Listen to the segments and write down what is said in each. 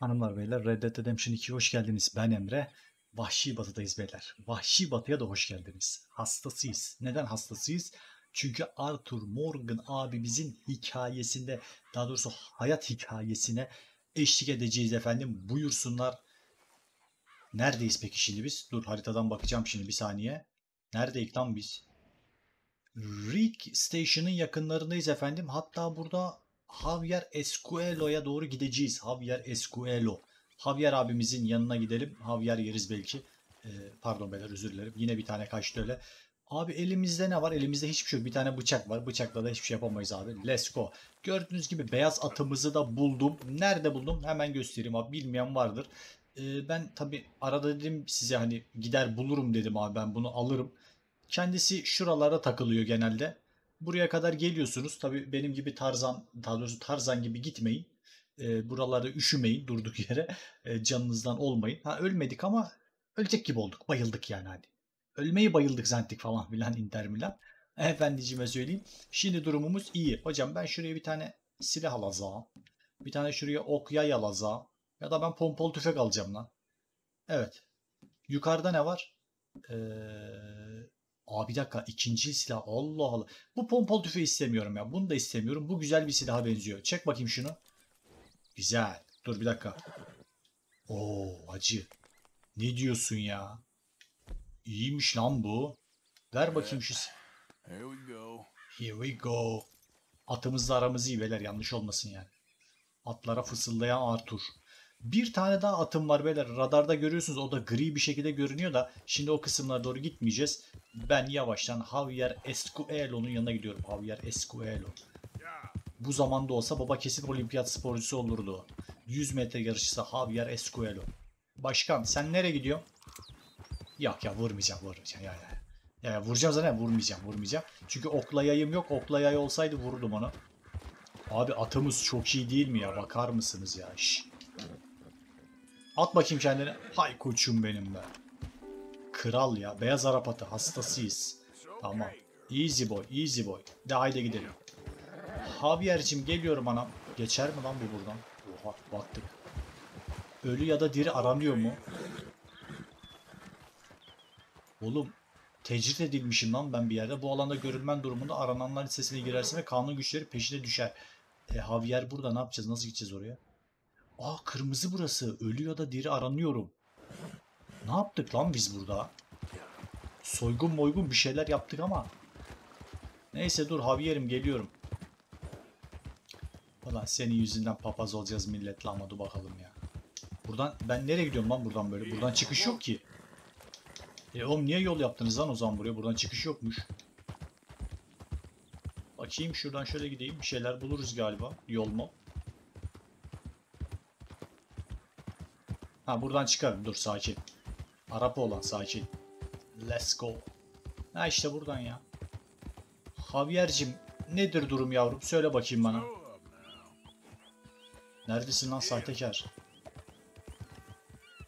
Hanımlar beyler Red Dead Redemption 2'ye hoş geldiniz. Ben Emre. Vahşi Batı'dayız beyler. Vahşi Batı'ya da hoş geldiniz. Hastasıyız. Neden hastasıyız? Çünkü Arthur Morgan abimizin hikayesinde daha doğrusu hayat hikayesine eşlik edeceğiz efendim. Buyursunlar. Neredeyiz peki şimdi biz? Dur haritadan bakacağım şimdi bir saniye. Neredeyiz lan biz? Rick Station'ın yakınlarındayız efendim. Hatta burada Javier Escuelo'ya doğru gideceğiz. Javier Escuelo. Javier abimizin yanına gidelim. Javier yeriz belki. Ee, pardon beyler özür dilerim. Yine bir tane kaçtı öyle. Abi elimizde ne var? Elimizde hiçbir şey yok. Bir tane bıçak var. Bıçakla da hiçbir şey yapamayız abi. Let's go. Gördüğünüz gibi beyaz atımızı da buldum. Nerede buldum? Hemen göstereyim abi. Bilmeyen vardır. Ee, ben tabi arada dedim size hani gider bulurum dedim abi ben bunu alırım. Kendisi şuralara takılıyor genelde. Buraya kadar geliyorsunuz. Tabi benim gibi Tarzan, daha doğrusu Tarzan gibi gitmeyin. E, buralarda üşümeyin durduk yere. E, canınızdan olmayın. Ha ölmedik ama ölecek gibi olduk. Bayıldık yani hani. Ölmeyi bayıldık zannettik falan filan Inter Milan. Efendicime söyleyeyim. Şimdi durumumuz iyi. Hocam ben şuraya bir tane silah alacağım. Bir tane şuraya ok yay alacağım. Ya da ben pompalı tüfek alacağım lan. Evet. Yukarıda ne var? Eee Aa bir dakika ikinci silah Allah Allah. Bu pompalı tüfeği istemiyorum ya. Bunu da istemiyorum. Bu güzel bir silaha benziyor. Çek bakayım şunu. Güzel. Dur bir dakika. Oo acı. Ne diyorsun ya? İyiymiş lan bu. Ver bakayım şu. Here we go. Here we go. Atımızla aramız iyi beyler yanlış olmasın yani. Atlara fısıldayan Arthur. Bir tane daha atım var beyler. Radarda görüyorsunuz o da gri bir şekilde görünüyor da şimdi o kısımlara doğru gitmeyeceğiz. Ben yavaştan Javier Escuelo'nun yanına gidiyorum. Javier Escuelo. Bu zamanda olsa baba kesin olimpiyat sporcusu olurdu. 100 metre yarışçısı Javier Escuelo. Başkan sen nereye gidiyorsun? Yok ya vurmayacağım vurmayacağım ya ya. Ya, ya vuracağım zaten vurmayacağım vurmayacağım. Çünkü okla yayım yok. Okla yay olsaydı vururdum onu. Abi atımız çok iyi değil mi ya? Bakar mısınız ya? Şş. At bakayım kendine. Hay koçum benim be. Kral ya. Beyaz Arap atı. Hastasıyız. Tamam. Easy boy. Easy boy. De haydi gidelim. Javier'cim geliyorum anam. Geçer mi lan bu buradan? Oha battık. Ölü ya da diri aranıyor mu? Oğlum tecrit edilmişim lan ben bir yerde. Bu alanda görülmen durumunda arananlar listesine girersin ve kanun güçleri peşine düşer. E, Javier burada ne yapacağız? Nasıl gideceğiz oraya? Aa kırmızı burası. Ölü ya da diri aranıyorum. Ne yaptık lan biz burada? Soygun moygun bir şeyler yaptık ama. Neyse dur Javier'im geliyorum. Ulan senin yüzünden papaz olacağız milletle ama dur bakalım ya. Buradan ben nereye gidiyorum lan buradan böyle? Buradan çıkış yok ki. E oğlum niye yol yaptınız lan o zaman buraya? Buradan çıkış yokmuş. Bakayım şuradan şöyle gideyim. Bir şeyler buluruz galiba. Yol mu? Ha buradan çıkarım. Dur sakin. Arap olan sakin. Let's go. Ha işte buradan ya. Javier'cim nedir durum yavrum? Söyle bakayım bana. Neredesin lan sahtekar?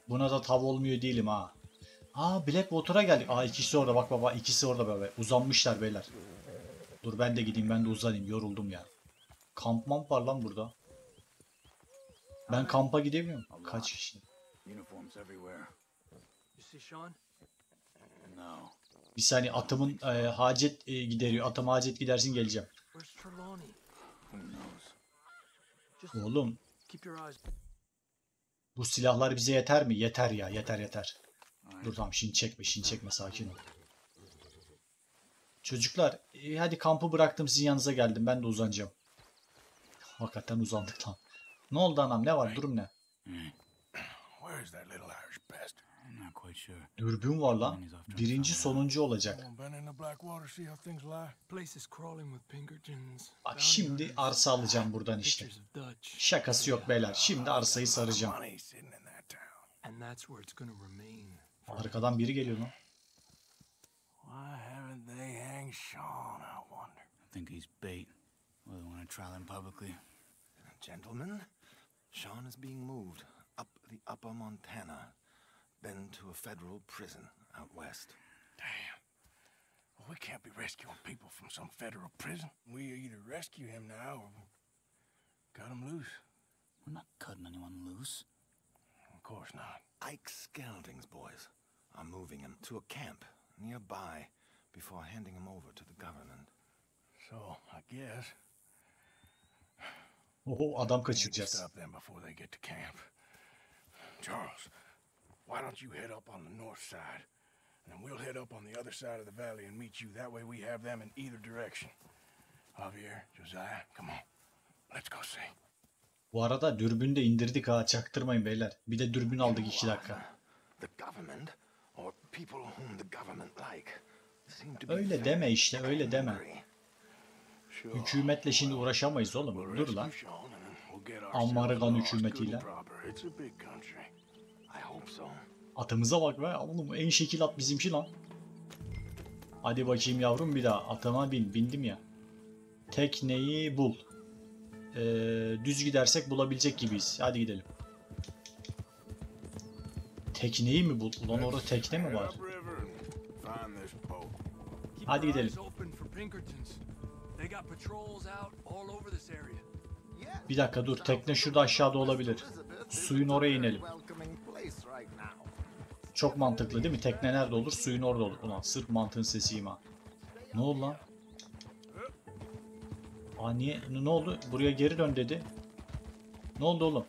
Buna da tav olmuyor değilim ha. Aa Blackwater'a geldik. Aa ikisi orada bak baba ikisi orada bebe. Uzanmışlar beyler. Dur ben de gideyim ben de uzanayım yoruldum ya. Kamp mamp var lan burada. Ben kampa gidemiyorum. Kaç kişi? Uniforms everywhere. You see Sean? No. Bir saniye atımın e, hacet e, gideriyor. Atım hacet gidersin geleceğim. Where's Trelawney? Who knows? Just Oğlum keep your eyes. bu silahlar bize yeter mi? Yeter ya yeter yeter. Dur tamam şimdi çekme şimdi çekme sakin ol. Çocuklar e, hadi kampı bıraktım sizin yanınıza geldim ben de uzanacağım. Hakikaten uzandık lan. Ne oldu anam ne var durum ne? Where's that little Irish bastard? I'm not quite sure. Dürbün var lan. Birinci sonuncu olacak. Bak şimdi arsa alacağım buradan işte. Şakası yok beyler. Şimdi arsayı saracağım. Arkadan biri geliyor lan. Why haven't they hanged Sean, I wonder? I think he's bait. Well, they want to trial him publicly. Gentlemen, Sean is being moved the upper Montana, then to a federal prison out west. Damn. Well, we can't be rescuing people from some federal prison. We either rescue him now or cut him loose. We're not cutting anyone loose. Of course not. Ike Skelding's boys are moving him to a camp nearby before handing him over to the government. So, I guess Oho adam we need to kaçıracağız. stop them before they get to camp. Charles, why don't you head up on the north side, and then we'll head up on the other side of the valley and meet you. That way we have them in either direction. Javier, Josiah, come on. Let's go see. Bu arada dürbünü de indirdik ha çaktırmayın beyler. Bir de dürbün aldık 2 dakika. The government, or people whom the government like, seem to be Öyle deme işte öyle deme. Hükümetle şimdi uğraşamayız oğlum. Dur lan. Amerikan hükümetiyle. good and proper. It's a big country. I hope so. Atımıza bak be. Oğlum en şekil at bizimki lan. Hadi bakayım yavrum bir daha. Atıma bin. Bindim ya. Tekneyi bul. Ee, düz gidersek bulabilecek gibiyiz. Hadi gidelim. Tekneyi mi bul? Ulan orada tekne mi var? Hadi gidelim. Bir dakika dur. Tekne şurada aşağıda olabilir. Suyun oraya inelim. Çok mantıklı değil mi? Tekne nerede olur? Suyun orada olur. Ulan sırf mantığın sesiyim ha. Ne oldu lan? Aa niye? Ne oldu? Buraya geri dön dedi. Ne oldu oğlum?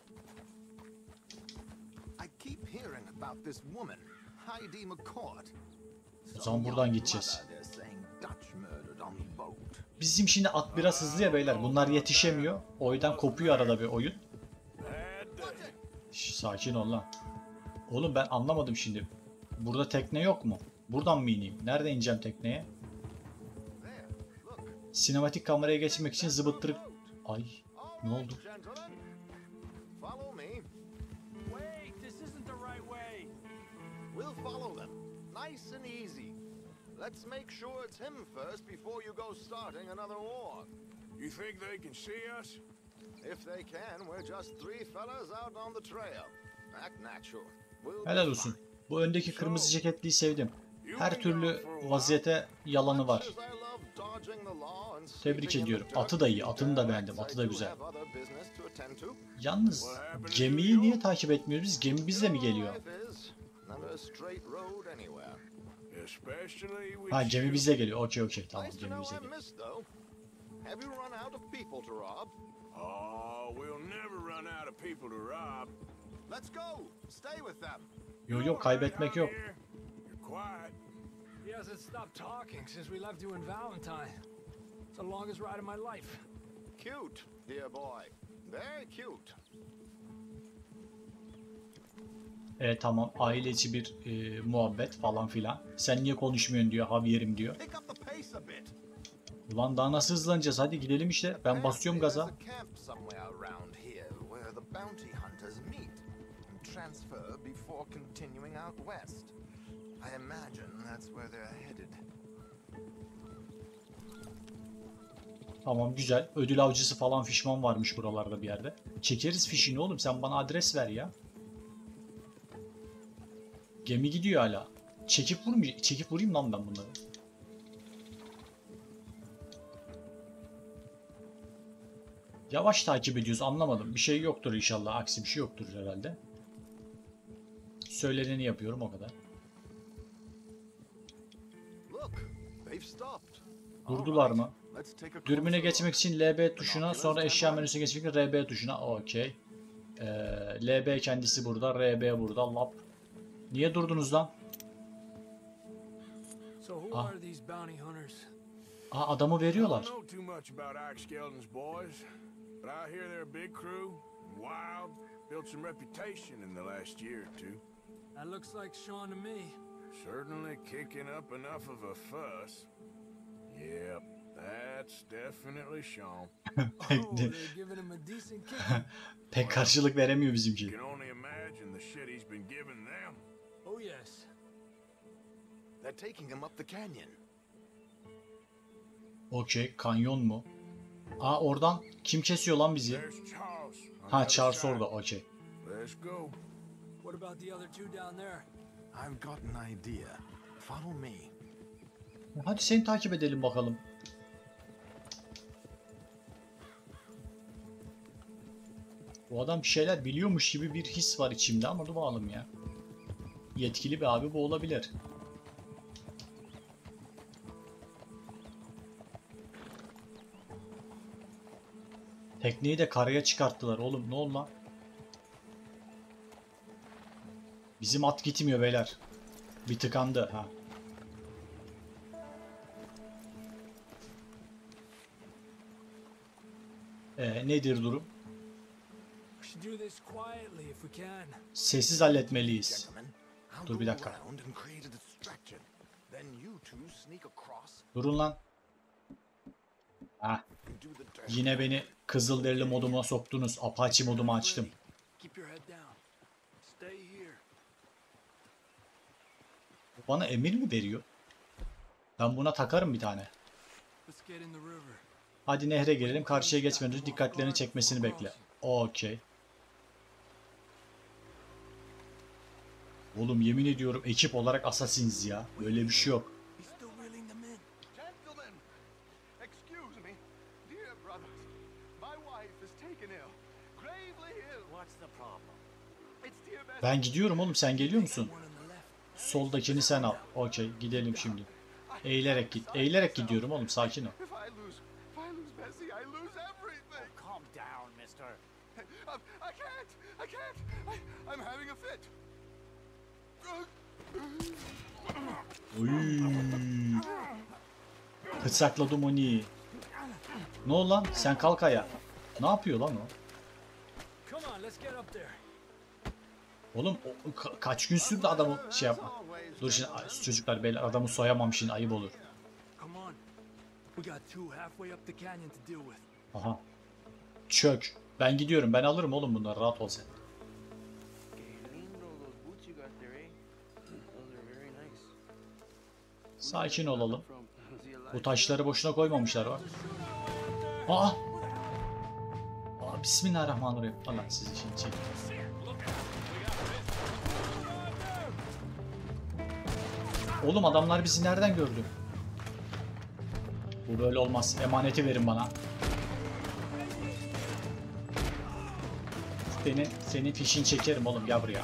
O zaman buradan gideceğiz. Bizim şimdi at biraz hızlı ya beyler. Bunlar yetişemiyor. O yüzden kopuyor arada bir oyun. Şş, sakin ol lan. Oğlum ben anlamadım şimdi. Burada tekne yok mu? Buradan mı ineyim? Nerede ineceğim tekneye? Sinematik kameraya geçmek için zıbıttırık... Ay ne oldu? Let's make sure it's him first before you go starting another war. You think they can see us? If they can, we're just three fellas out on the trail. Act natural. Helal olsun. Bu öndeki kırmızı ceketliyi sevdim. Her türlü vaziyete yalanı var. Tebrik ediyorum. Atı da iyi. Atını da beğendim. Atı da güzel. Yalnız gemiyi niye takip etmiyoruz biz? Gemi bizle mi geliyor? Ha gemi bizle geliyor. Okey okey. Tamam gemi bizle geliyor. Let's go. Stay with them. Yok yok kaybetmek yok. He hasn't stopped talking since we left you in Valentine. It's the longest ride of my life. Cute, dear boy. Very cute. E tamam aile içi bir e, muhabbet falan filan. Sen niye konuşmuyorsun diyor Javier'im diyor. Pick up the pace a bit. Ulan daha nasıl hızlanacağız? Hadi gidelim işte. Ben basıyorum gaza. Before continuing out west. I imagine that's where they're headed. Tamam güzel. Ödül avcısı falan fişman varmış buralarda bir yerde. Çekeriz fişini oğlum. Sen bana adres ver ya. Gemi gidiyor hala. Çekip vurmayacak. Çekip vurayım lan ben bunları. Yavaş takip ediyoruz anlamadım. Bir şey yoktur inşallah. Aksi bir şey yoktur herhalde. Söyleneni yapıyorum o kadar. Durdular mı? Dürbüne geçmek için LB tuşuna sonra eşya menüsüne geçmek için RB tuşuna. Okey. Ee, LB kendisi burada. RB burada. Lap. Niye durdunuz lan? Ah. Aa adamı veriyorlar. That looks like Sean to me. Certainly kicking up enough of a fuss. Yep, that's definitely Sean. Oh, they're giving him a decent kick. Pek karşılık veremiyor bizimki. You can only imagine the shit he's been giving them. Oh yes. They're taking him up the canyon. Okey. Kanyon mu? Aa oradan kim kesiyor lan bizi? Ha Charles orada. Okey. Let's go. What about the other two down there? I've got an idea. Follow me. Hadi seni takip edelim bakalım. O adam bir şeyler biliyormuş gibi bir his var içimde ama dur bakalım ya. Yetkili bir abi bu olabilir. Tekneyi de karaya çıkarttılar oğlum ne oldu Bizim at gitmiyor beyler. Bir tıkandı ha. Ee, nedir durum? Sessiz halletmeliyiz. Dur bir dakika. Durun lan. The dirty. yine beni Kızılderili moduma soktunuz. Apache modumu açtım. Keep your head down. Stay here. Bana emir mi veriyor? Ben buna takarım bir tane. Hadi nehre girelim. Karşıya geçmeden önce dikkatlerini çekmesini bekle. Okey. Oğlum yemin ediyorum ekip olarak asasiniz ya. Böyle bir şey yok. Ben gidiyorum oğlum sen geliyor musun? One on the left. Soldakini sen al. Okey gidelim şimdi. Eğilerek git. Eğilerek gidiyorum oğlum sakin ol. Oy. Bıçakladım onu. Ne lan? Sen kalk ayağa. Ne yapıyor lan o? Oğlum o- ka- kaç gün sürdü adamı şey yapma. Dur şimdi çocuklar beyler adamı soyamam şimdi ayıp olur. Aha. Çök. Ben gidiyorum. Ben alırım oğlum bunları. Rahat ol sen. Sakin olalım. Bu taşları boşuna koymamışlar bak. Aa! Aa Bismillahirrahmanirrahim. Allah sizi şimdi çek. Oğlum adamlar bizi nereden gördü? Bu böyle olmaz. Emaneti verin bana. Seni, senin fişini çekerim oğlum gel buraya.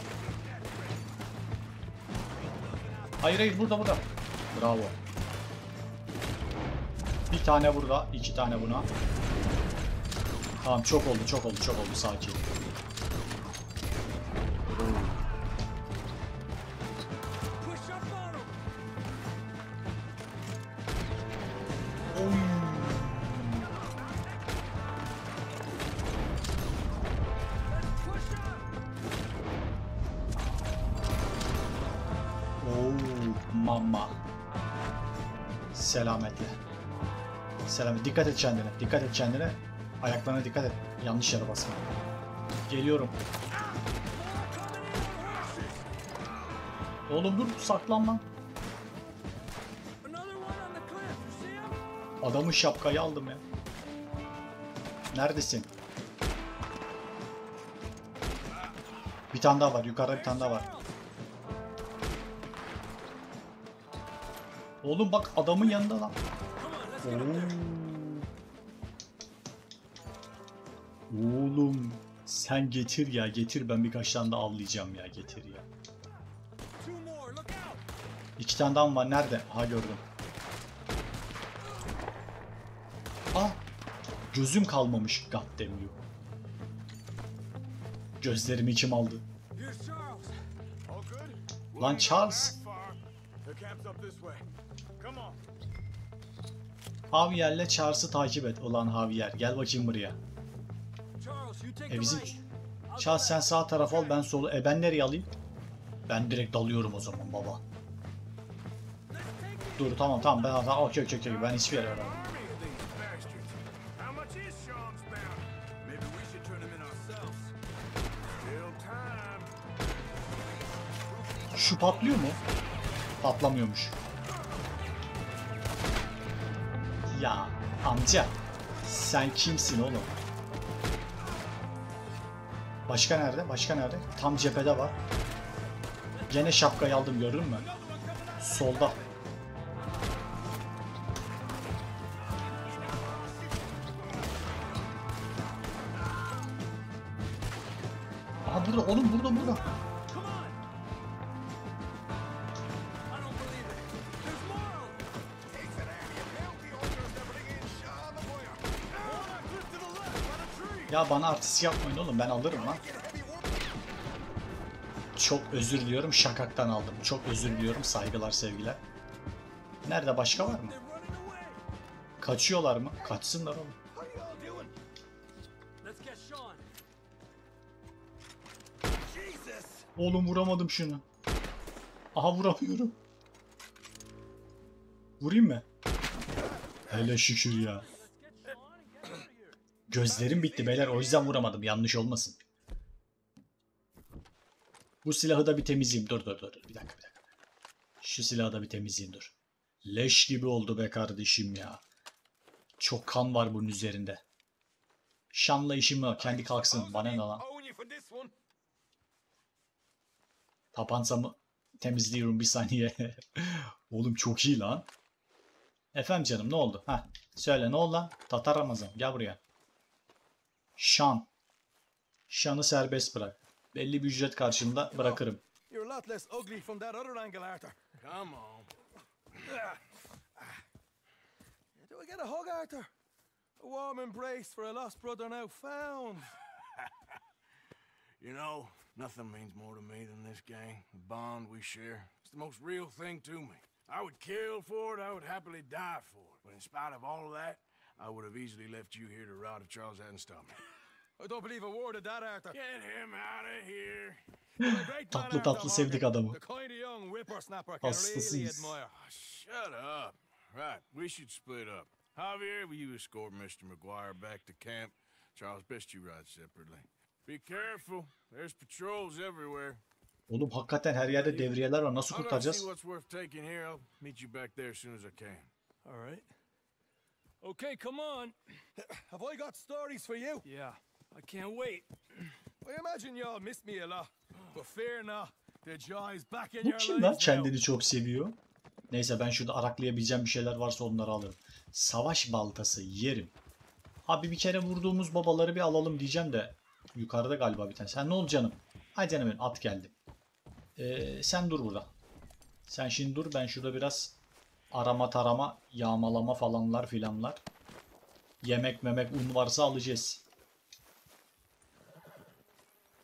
Hayır hayır burada burada. Bravo. Bir tane burada, iki tane buna. Tamam çok oldu, çok oldu, çok oldu. Sakin. Dikkat et kendine. Dikkat et kendine. Ayaklarına dikkat et. Yanlış yere basma. Geliyorum. Oğlum dur saklan lan. Another one on the cliff. You see him? Adamın şapkayı aldım ya. Neredesin? Bir tane daha var. Yukarıda bir tane daha var. Oğlum bak adamın yanında lan. Come sen getir ya getir ben birkaç tane daha avlayacağım ya getir ya. İki tane daha var nerede? Ha gördüm. Ah gözüm kalmamış goddamn you. Gözlerimi kim aldı? Lan Charles. Javier'le Charles'ı takip et. Ulan Javier gel bakayım buraya. E bizim right. I'll go Charles sen left. sağ taraf ol ben solu. E ben nereye alayım? Ben direkt dalıyorum o zaman baba. Dur tamam tamam ben tamam okey okey okey ben hiçbir yere aramam. Şu patlıyor mu? Patlamıyormuş. Ya amca sen kimsin oğlum? Başka nerede? Başka nerede? Tam cephede var. Gene şapkayı aldım gördün mü? Solda. Bana artist yapmayın oğlum ben alırım lan. Çok özür diliyorum şakaktan aldım. Çok özür diliyorum saygılar sevgiler. Nerede başka var mı? Kaçıyorlar mı? Kaçsınlar oğlum. Oğlum vuramadım şunu. Aha vuramıyorum. Vurayım mı? Hele şükür ya. Let's get Sean and get out of here! Gözlerim bitti beyler o yüzden vuramadım yanlış olmasın. Bu silahı da bir temizleyeyim. Dur dur dur. Bir dakika bir dakika. Şu silahı da bir temizleyeyim dur. Leş gibi oldu be kardeşim ya. Çok kan var bunun üzerinde. Şanla işim yok. Kendi kalksın. Bana ne lan? Tapansamı temizliyorum bir saniye. Oğlum çok iyi lan. Efendim canım ne oldu? Ha söyle ne oldu lan? Tatar Ramazan gel buraya. Şan. Şan'ı serbest bırak. Belli bir ücret karşılığında bırakırım. You're a lot less ugly from that other angle, Arthur. Come on. Do I get a hug, Arthur? A warm embrace for a lost brother now found. You know, nothing means more to me than this gang, the bond we share. It's the most real thing to me. I would kill for it, I would happily die for it. But in spite of all of that, I would have easily left you here to rot if Charles hadn't stopped me. I don't believe a word of that, Arthur. Get him out of here. Tatlı tatlı sevdik adamı. Hastasıyız. Ah, shut up. Right, we should split up. Javier, will you escort Mr. McGuire back to camp? Charles, best you ride separately. Be careful. There's patrols everywhere. Oğlum hakikaten her yerde devriyeler var. Nasıl kurtaracağız? what's worth taking here. I'll meet you back there as soon as I can. All right. Okay, come on. Have I got stories for you? Yeah, I can't wait. I imagine y'all miss me a lot, but fear not. The joy is back in Bu your kim lan kendini çok seviyor? Neyse ben şurada araklayabileceğim bir şeyler varsa onları alırım. Savaş baltası yerim. Abi bir kere vurduğumuz babaları bir alalım diyeceğim de. Yukarıda galiba bir tane. Sen ne ol canım? Hay canım benim at geldi. Ee, sen dur burada. Sen şimdi dur ben şurada biraz arama tarama yağmalama falanlar filanlar. Yemek memek un varsa alacağız.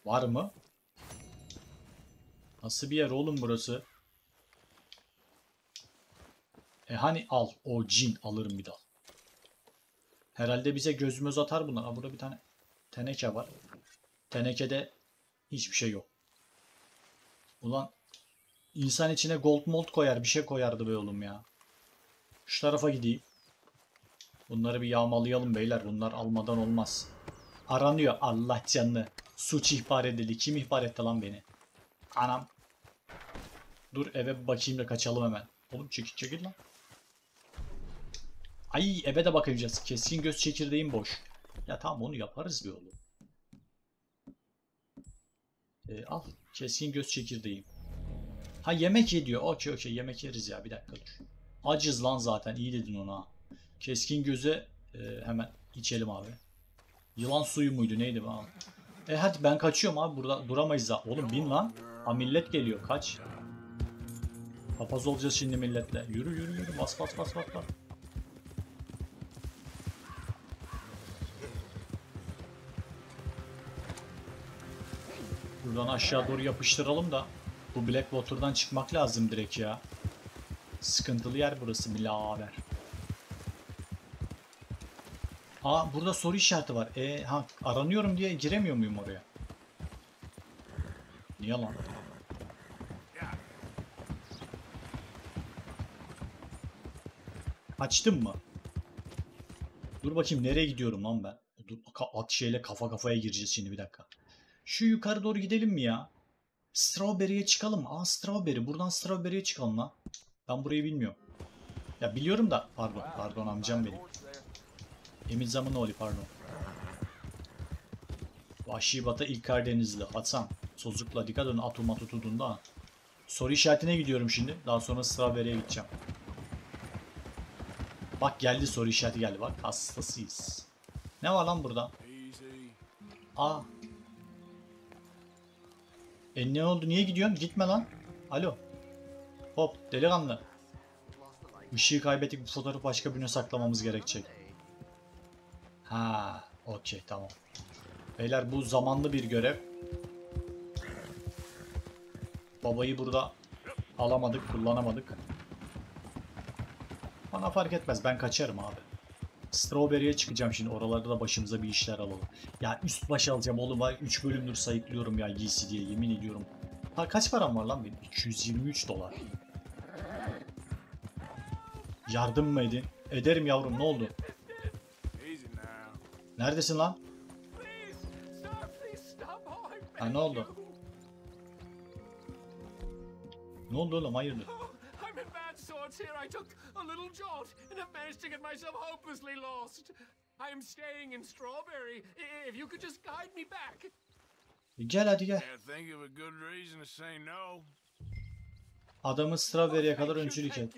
Var mı? Nasıl bir yer oğlum burası? E hani al. O cin alırım bir daha. Herhalde bize gözümüz atar bunlar. Aa, burada bir tane teneke var. Tenekede hiçbir şey yok. Ulan insan içine gold mold koyar bir şey koyardı be oğlum ya. Şu tarafa gideyim. Bunları bir yağmalayalım beyler. Bunlar almadan olmaz. Aranıyor. Allah canını. Suç ihbar edildi. Kim ihbar etti lan beni? Anam. Dur eve bakayım da kaçalım hemen. Oğlum çekil çekil lan. Ay eve de bakacağız. Keskin göz çekirdeğim boş. Ya tamam onu yaparız bir oğlum. Ee, al. Keskin göz çekirdeğim. Ha yemek ye diyor. Okey okey yemek yeriz ya bir dakika dur. Acız lan zaten iyi dedin ona. Keskin göze e, hemen içelim abi. Yılan suyu muydu neydi abi? E hadi ben kaçıyorum abi burada duramayız da. Oğlum bin lan. Ha millet geliyor kaç. Papaz olacağız şimdi milletle. Yürü yürü yürü bas bas bas bas bas. Buradan aşağı doğru yapıştıralım da bu Blackwater'dan çıkmak lazım direkt ya. Sıkıntılı yer burası birader. Aa burada soru işareti var. E ha aranıyorum diye giremiyor muyum oraya? Niye lan? Açtım mı? Dur bakayım nereye gidiyorum lan ben? Dur at şeyle kafa kafaya gireceğiz şimdi bir dakika. Şu yukarı doğru gidelim mi ya? Strawberry'e çıkalım. Aa Strawberry. Buradan Strawberry'e çıkalım lan. Ben burayı bilmiyorum. Ya biliyorum da pardon pardon amcam benim. Emin Zamanoğlu pardon. Vahşi Batı İlkar Denizli. Hasan. Sozukla dikkat edin atılma tutulduğunda. Soru işaretine gidiyorum şimdi. Daha sonra Strawberry'e gideceğim. Bak geldi soru işareti geldi bak. Hastasıyız. Ne var lan burada? Aa. E ne oldu? Niye gidiyorsun? Gitme lan. Alo. Hop delikanlı. Işığı kaybettik. Bu fotoğrafı başka birine saklamamız gerekecek. Ha, okey tamam. Beyler bu zamanlı bir görev. Babayı burada alamadık, kullanamadık. Bana fark etmez. Ben kaçarım abi. Strawberry'e çıkacağım şimdi. Oralarda da başımıza bir işler alalım. Ya üst baş alacağım oğlum. 3 bölümdür sayıklıyorum ya giysi diye yemin ediyorum. Ha kaç param var lan benim? 223 dolar. Yardım mı edin? Ederim yavrum ne oldu? Neredesin lan? Ha ne oldu? Ne oldu oğlum hayırdır? Here. I took a little jolt and have managed to get myself hopelessly lost. I am staying in Strawberry. If you could just guide me back. Gel hadi gel. Can't think of a good reason to say no. Adamı Strawberry'e kadar öncülük et.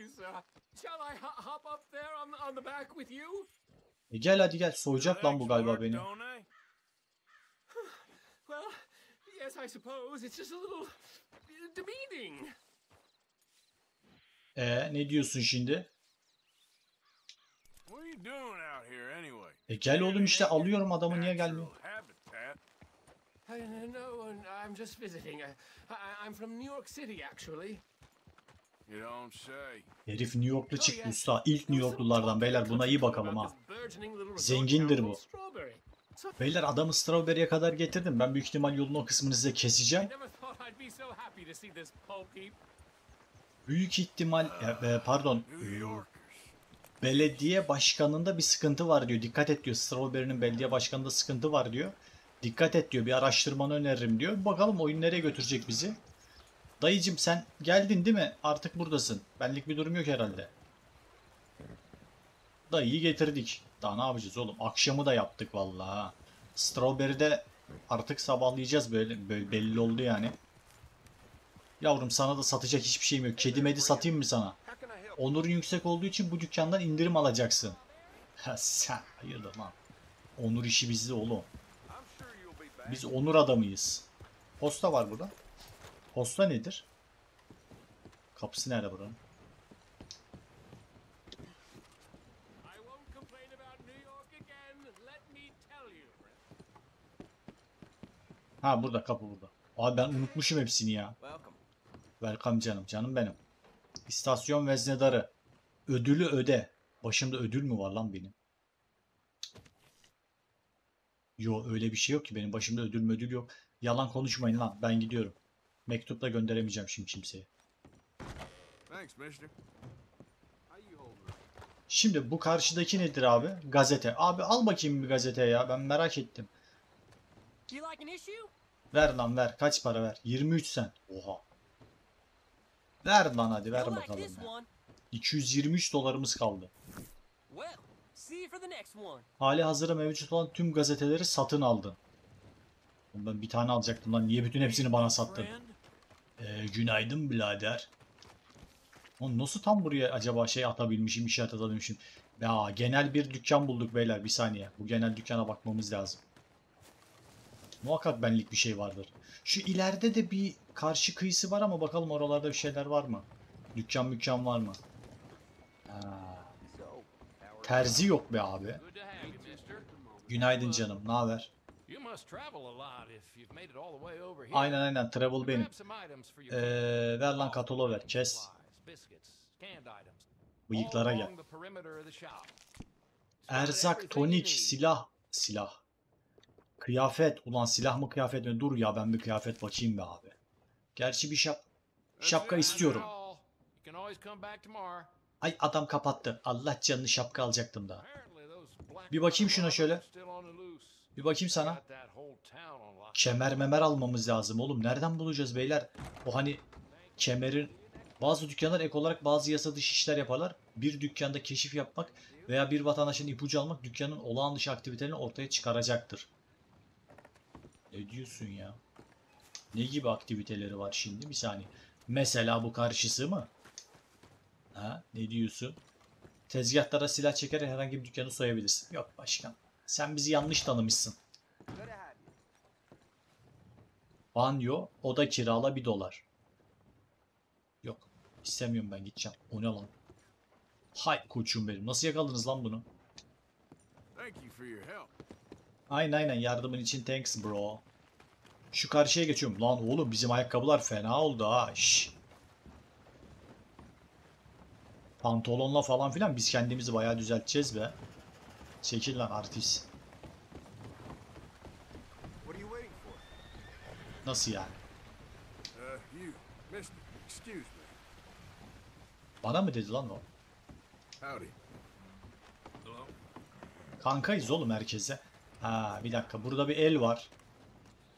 E, gel hadi gel. Soyacak lan bu galiba beni. don't they? Well, yes, I suppose. It's just a little demeaning. E ne diyorsun şimdi? E gel oğlum işte alıyorum adamı niye gelmiyor? No, I'm just visiting. I, I'm from New York City, actually. You don't say. Herif New Yorklu Oh, çıktı usta. İlk New Yorklulardan beyler buna iyi bakalım ha. Zengindir bu. Beyler adamı Strawberry'e kadar getirdim. Ben büyük ihtimal yolun o kısmını size keseceğim. Büyük ihtimal e, e, pardon belediye başkanında bir sıkıntı var diyor. Dikkat et diyor. Strawberry'nin belediye başkanında sıkıntı var diyor. Dikkat et diyor. Bir araştırmanı öneririm diyor. Bakalım oyun nereye götürecek bizi. Dayıcım sen geldin değil mi? Artık buradasın. Benlik bir durum yok herhalde. Dayıyı getirdik. Daha ne yapacağız oğlum? Akşamı da yaptık vallahi. Strawberry'de artık sabahlayacağız böyle, böyle belli oldu yani. Yavrum sana da satacak hiçbir şeyim yok. Kedi medi satayım mı sana? Onurun yüksek olduğu için bu dükkandan indirim alacaksın. Sen hayırdır lan. Onur işi bizde oğlum. Biz onur adamıyız. Posta var burada. Posta nedir? Kapısı nerede buranın? Ha burada kapı burada. Abi ben unutmuşum hepsini ya. Welcome. Canım canım benim. İstasyon veznedarı. Ödülü öde. Başımda ödül mü var lan benim? Yo öyle bir şey yok ki benim başımda ödül müdül yok. Yalan konuşmayın lan ben gidiyorum. Mektupla gönderemeyeceğim şimdi kimseye. Thanks, mister. Şimdi bu karşıdaki nedir abi? Gazete. Abi al bakayım bir gazete ya ben merak ettim. Ver lan ver. Kaç para ver? 23 sen. Oha. Ver lan hadi ver bakalım ya. one. 223 dolarımız kaldı. Hali hazırda mevcut olan tüm gazeteleri satın aldın. Ben bir tane alacaktım lan. Niye bütün hepsini bana sattın? Ee, günaydın birader. Oğlum nasıl tam buraya acaba şey atabilmişim, işaret atabilmişim? Ya genel bir dükkan bulduk beyler. Bir saniye. Bu genel dükkana bakmamız lazım. Muhakkak benlik bir şey vardır. Şu ileride de bir karşı kıyısı var ama bakalım oralarda bir şeyler var mı? Dükkan mükkan var mı? Ha, terzi yok be abi. Günaydın canım. Ne haber? You must travel a lot if you've made it all the way over here. Aynen aynen. Travel benim. Ee, ver lan kataloğu ver. İtems. Bıyıklara gel. Erzak, tonik, silah. Silah. Kıyafet. Ulan silah mı kıyafet mi? Dur ya ben bir kıyafet bakayım be abi. Gerçi bir şap... Şapka istiyorum. Ay adam kapattı. Allah canını şapka alacaktım da. Apparently those black Bir bakayım şuna şöyle. Bir bakayım sana. Kemer memer almamız lazım oğlum. Nereden bulacağız beyler? O hani kemerin... Bazı dükkanlar ek olarak bazı yasa dışı işler yaparlar. Bir dükkanda keşif yapmak veya bir vatandaşın ipucu almak dükkanın olağan dışı aktivitelerini ortaya çıkaracaktır. Ne diyorsun ya? Ne gibi aktiviteleri var şimdi? Bir saniye. Mesela bu karşısı mı? Ha? Ne diyorsun? Tezgahlara silah çekerek herhangi bir dükkanı soyabilirsin. Yok başkan. Sen bizi yanlış tanımışsın. Banyo, oda kirala 1 dolar. Yok. istemiyorum ben gideceğim. O ne lan? Hay koçum benim. Nasıl yakaladınız lan bunu? Aynen aynen yardımın için thanks bro. Şu karşıya geçiyorum. Lan oğlum bizim ayakkabılar fena oldu ha. Şş. Pantolonla falan filan biz kendimizi bayağı düzelteceğiz be. Çekil lan artist. Nasıl yani? Uh, you, mister, excuse me. Bana mı dedi lan o? Kankayız oğlum herkese. Ha bir dakika burada bir el var.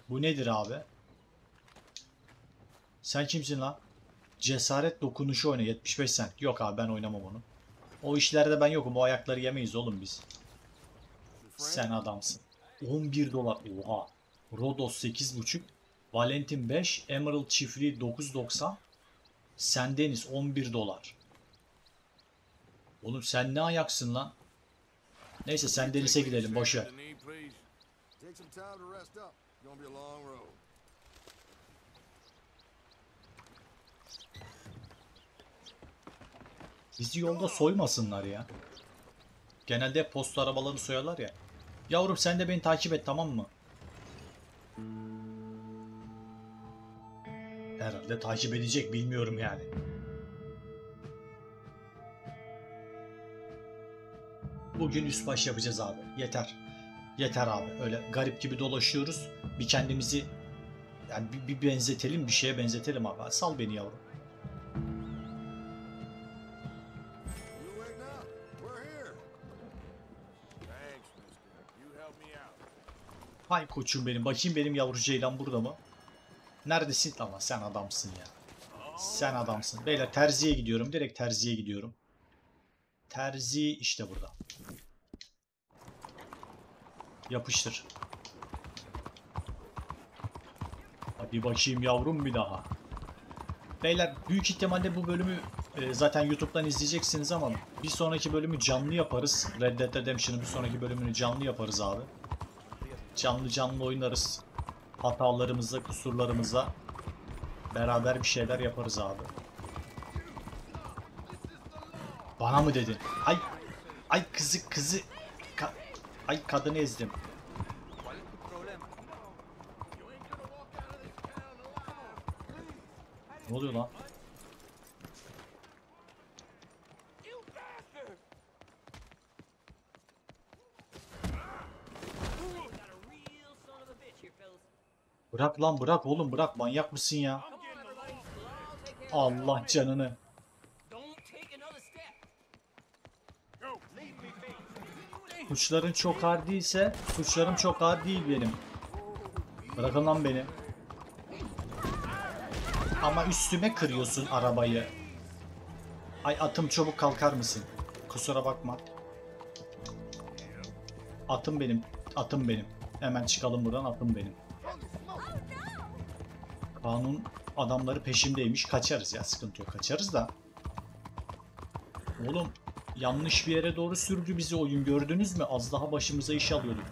Bu nedir abi? Sen kimsin lan? Cesaret dokunuşu oyna 75 cent. Yok abi ben oynamam onu. O işlerde ben yokum. O ayakları yemeyiz oğlum biz. Sen adamsın. 11 dolar. Oha. Rodos 8.5. Valentin 5. Emerald çiftliği 9.90. Sendeniz 11 dolar. Oğlum sen ne ayaksın lan? Neyse sen denize gidelim boş ver. The knee, please. Take some time to rest up. It's gonna be a long road. Bizi yolda soymasınlar ya. Genelde posta arabalarını soyarlar ya. Yavrum sen de beni takip et tamam mı? Herhalde takip edecek bilmiyorum yani. Bugün üst baş yapacağız abi. Yeter. Yeter abi. Öyle garip gibi dolaşıyoruz. Bir kendimizi yani bir, bir benzetelim, bir şeye benzetelim abi. Sal beni yavrum. Hay koçum benim. Bakayım benim yavru ceylan burada mı? Neredesin? Ama sen adamsın ya. Sen adamsın. Beyler terziye gidiyorum. Direkt terziye gidiyorum. Terzi işte burada. Yapıştır. Hadi bakayım yavrum bir daha. Beyler büyük ihtimalle bu bölümü e, zaten YouTube'dan izleyeceksiniz ama bir sonraki bölümü canlı yaparız. Red Dead Redemption'ın bir sonraki bölümünü canlı yaparız abi. Canlı canlı oynarız. Hatalarımıza, kusurlarımıza beraber bir şeyler yaparız abi. Bana mı dedin? Ay ay kızı kızı Ka- ay kadını ezdim. Ne oluyor lan? Got a real son of a bitch here, fellas. Bırak lan bırak oğlum bırak manyak mısın ya? Allah canını. Suçların çok ağır değilse suçlarım çok ağır değil benim. Bırakın lan beni. Ama üstüme kırıyorsun arabayı. Ay atım çabuk kalkar mısın? Kusura bakma. Atım benim. Atım benim. Hemen çıkalım buradan atım benim. Kanun adamları peşimdeymiş. Kaçarız ya sıkıntı yok. Kaçarız da. Oğlum yanlış bir yere doğru sürdü bizi oyun gördünüz mü? Az daha başımıza iş alıyorduk.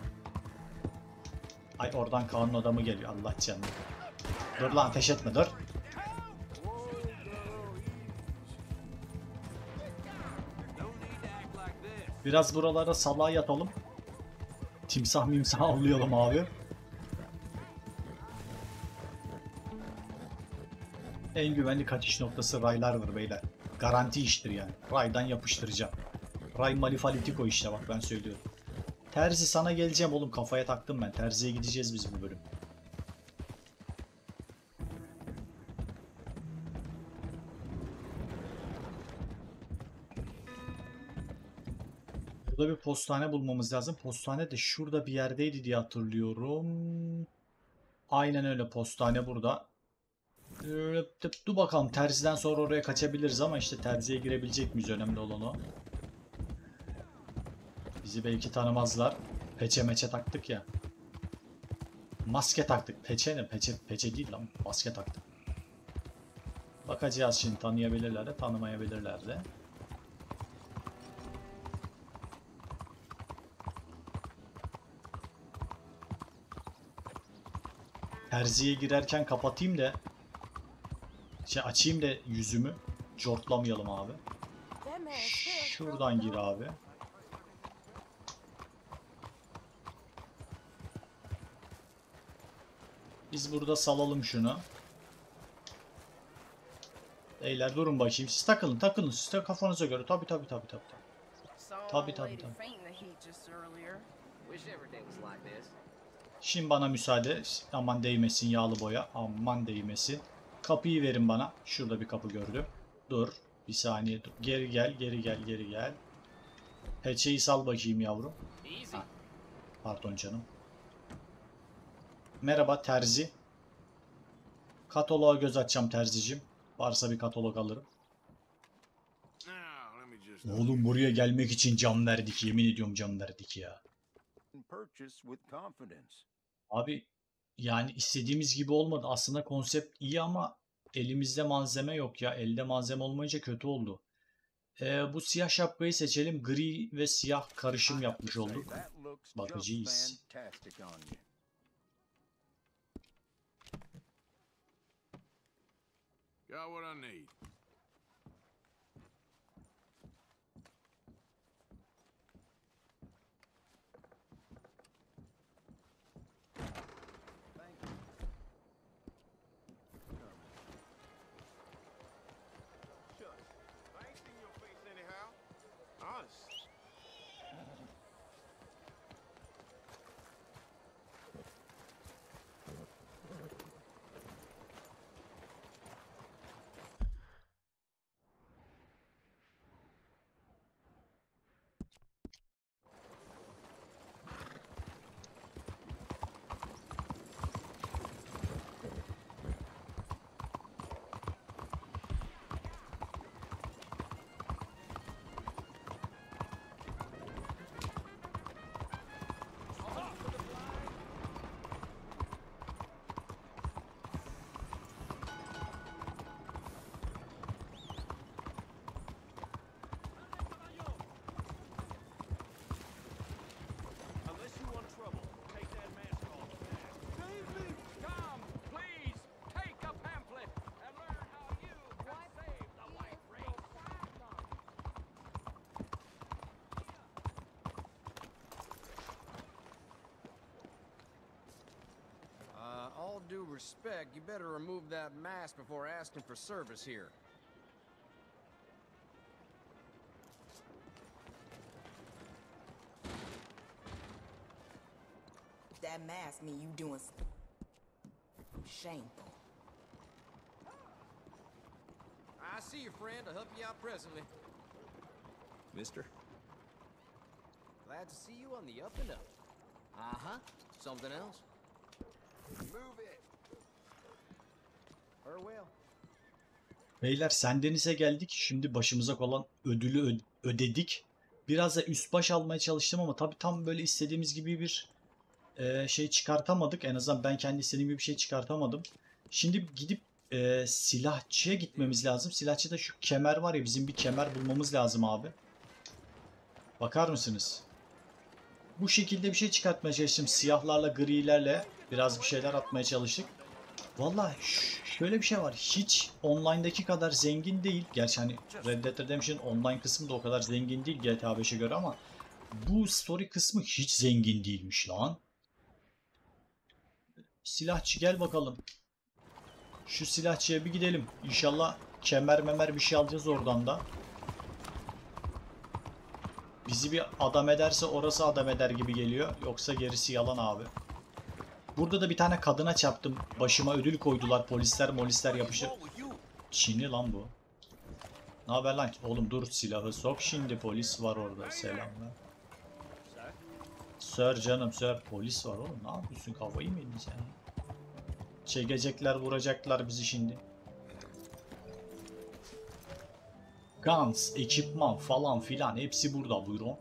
Ay oradan kanun adamı geliyor Allah canını. Dur lan ateş etme dur. Biraz buralara salağa yatalım. Timsah mimsah avlayalım abi. En güvenli kaçış noktası raylardır beyler. Garanti iştir yani. Raydan yapıştıracağım. Ray malifalitiko işte bak ben söylüyorum. Terzi sana geleceğim oğlum kafaya taktım ben. Terziye gideceğiz biz bu bölüm. Burada bir postane bulmamız lazım. Postane de şurada bir yerdeydi diye hatırlıyorum. Aynen öyle postane burada. Dur bakalım terziden sonra oraya kaçabiliriz ama işte terziye girebilecek miyiz önemli olan o. Bizi belki tanımazlar. Peçe meçe taktık ya. Maske taktık. Peçe ne? Peçe, peçe değil lan. Maske taktık. Bakacağız şimdi tanıyabilirler de tanımayabilirler de. terziye girerken kapatayım da şey açayım da yüzümü cortlamayalım abi. Şuradan gir abi. Biz burada salalım şunu. Beyler durun bakayım. Siz takılın takılın. Siz de kafanıza göre. Tabi tabi tabi tabi. Was like this. Şimdi bana müsaade. Aman değmesin yağlı boya. Aman değmesin. Kapıyı verin bana. Şurada bir kapı gördüm. Dur. Bir saniye dur. Geri gel, geri gel, geri gel. Peçeyi sal bakayım yavrum. Ha. Pardon canım. Merhaba terzi. Kataloğa göz atacağım terzicim. Varsa bir katalog alırım. Oğlum buraya gelmek için can verdik. Yemin ediyorum can verdik ya. Abi yani istediğimiz gibi olmadı. Aslında konsept iyi ama elimizde malzeme yok ya. Elde malzeme olmayınca kötü oldu. Ee, bu siyah şapkayı seçelim. Gri ve siyah karışım yapmış olduk. You. Got what I need. Respect, you better remove that mask before asking for service here. That mask mean you doing s- shameful. I see you, friend. I'll help you out presently. Mister? Glad to see you on the up and up. Uh-huh. Something else? Move it. Farewell. Beyler sendenize geldik. Şimdi başımıza olan ödülü ödedik. Biraz da üst baş almaya çalıştım ama tabii tam böyle istediğimiz gibi bir e, şey çıkartamadık. En azından ben kendi istediğim gibi bir şey çıkartamadım. Şimdi gidip e, silahçıya gitmemiz lazım. Silahçıda şu kemer var ya bizim bir kemer bulmamız lazım abi. Bakar mısınız? Bu şekilde bir şey çıkartmaya çalıştım. Siyahlarla grilerle biraz bir şeyler atmaya çalıştık. Vallahi ş- şöyle bir şey var. Hiç online'daki kadar zengin değil. Gerçi hani Red Dead Redemption online kısmı da o kadar zengin değil GTA 5'e göre ama bu story kısmı hiç zengin değilmiş lan. Silahçı gel bakalım. Şu silahçıya bir gidelim. İnşallah kemer memer bir şey alacağız oradan da. Bizi bir adam ederse orası adam eder gibi geliyor. Yoksa gerisi yalan abi. Burada da bir tane kadına çarptım. Başıma ödül koydular. Polisler molisler yapıştır. Çinli lan bu. Ne haber lan? Oğlum dur silahı sok şimdi polis var orada. Selamlar. Sir canım sir polis var oğlum. Ne yapıyorsun kafayı mı yedin sen? Çekecekler vuracaklar bizi şimdi. Guns, ekipman falan filan hepsi burada buyurun.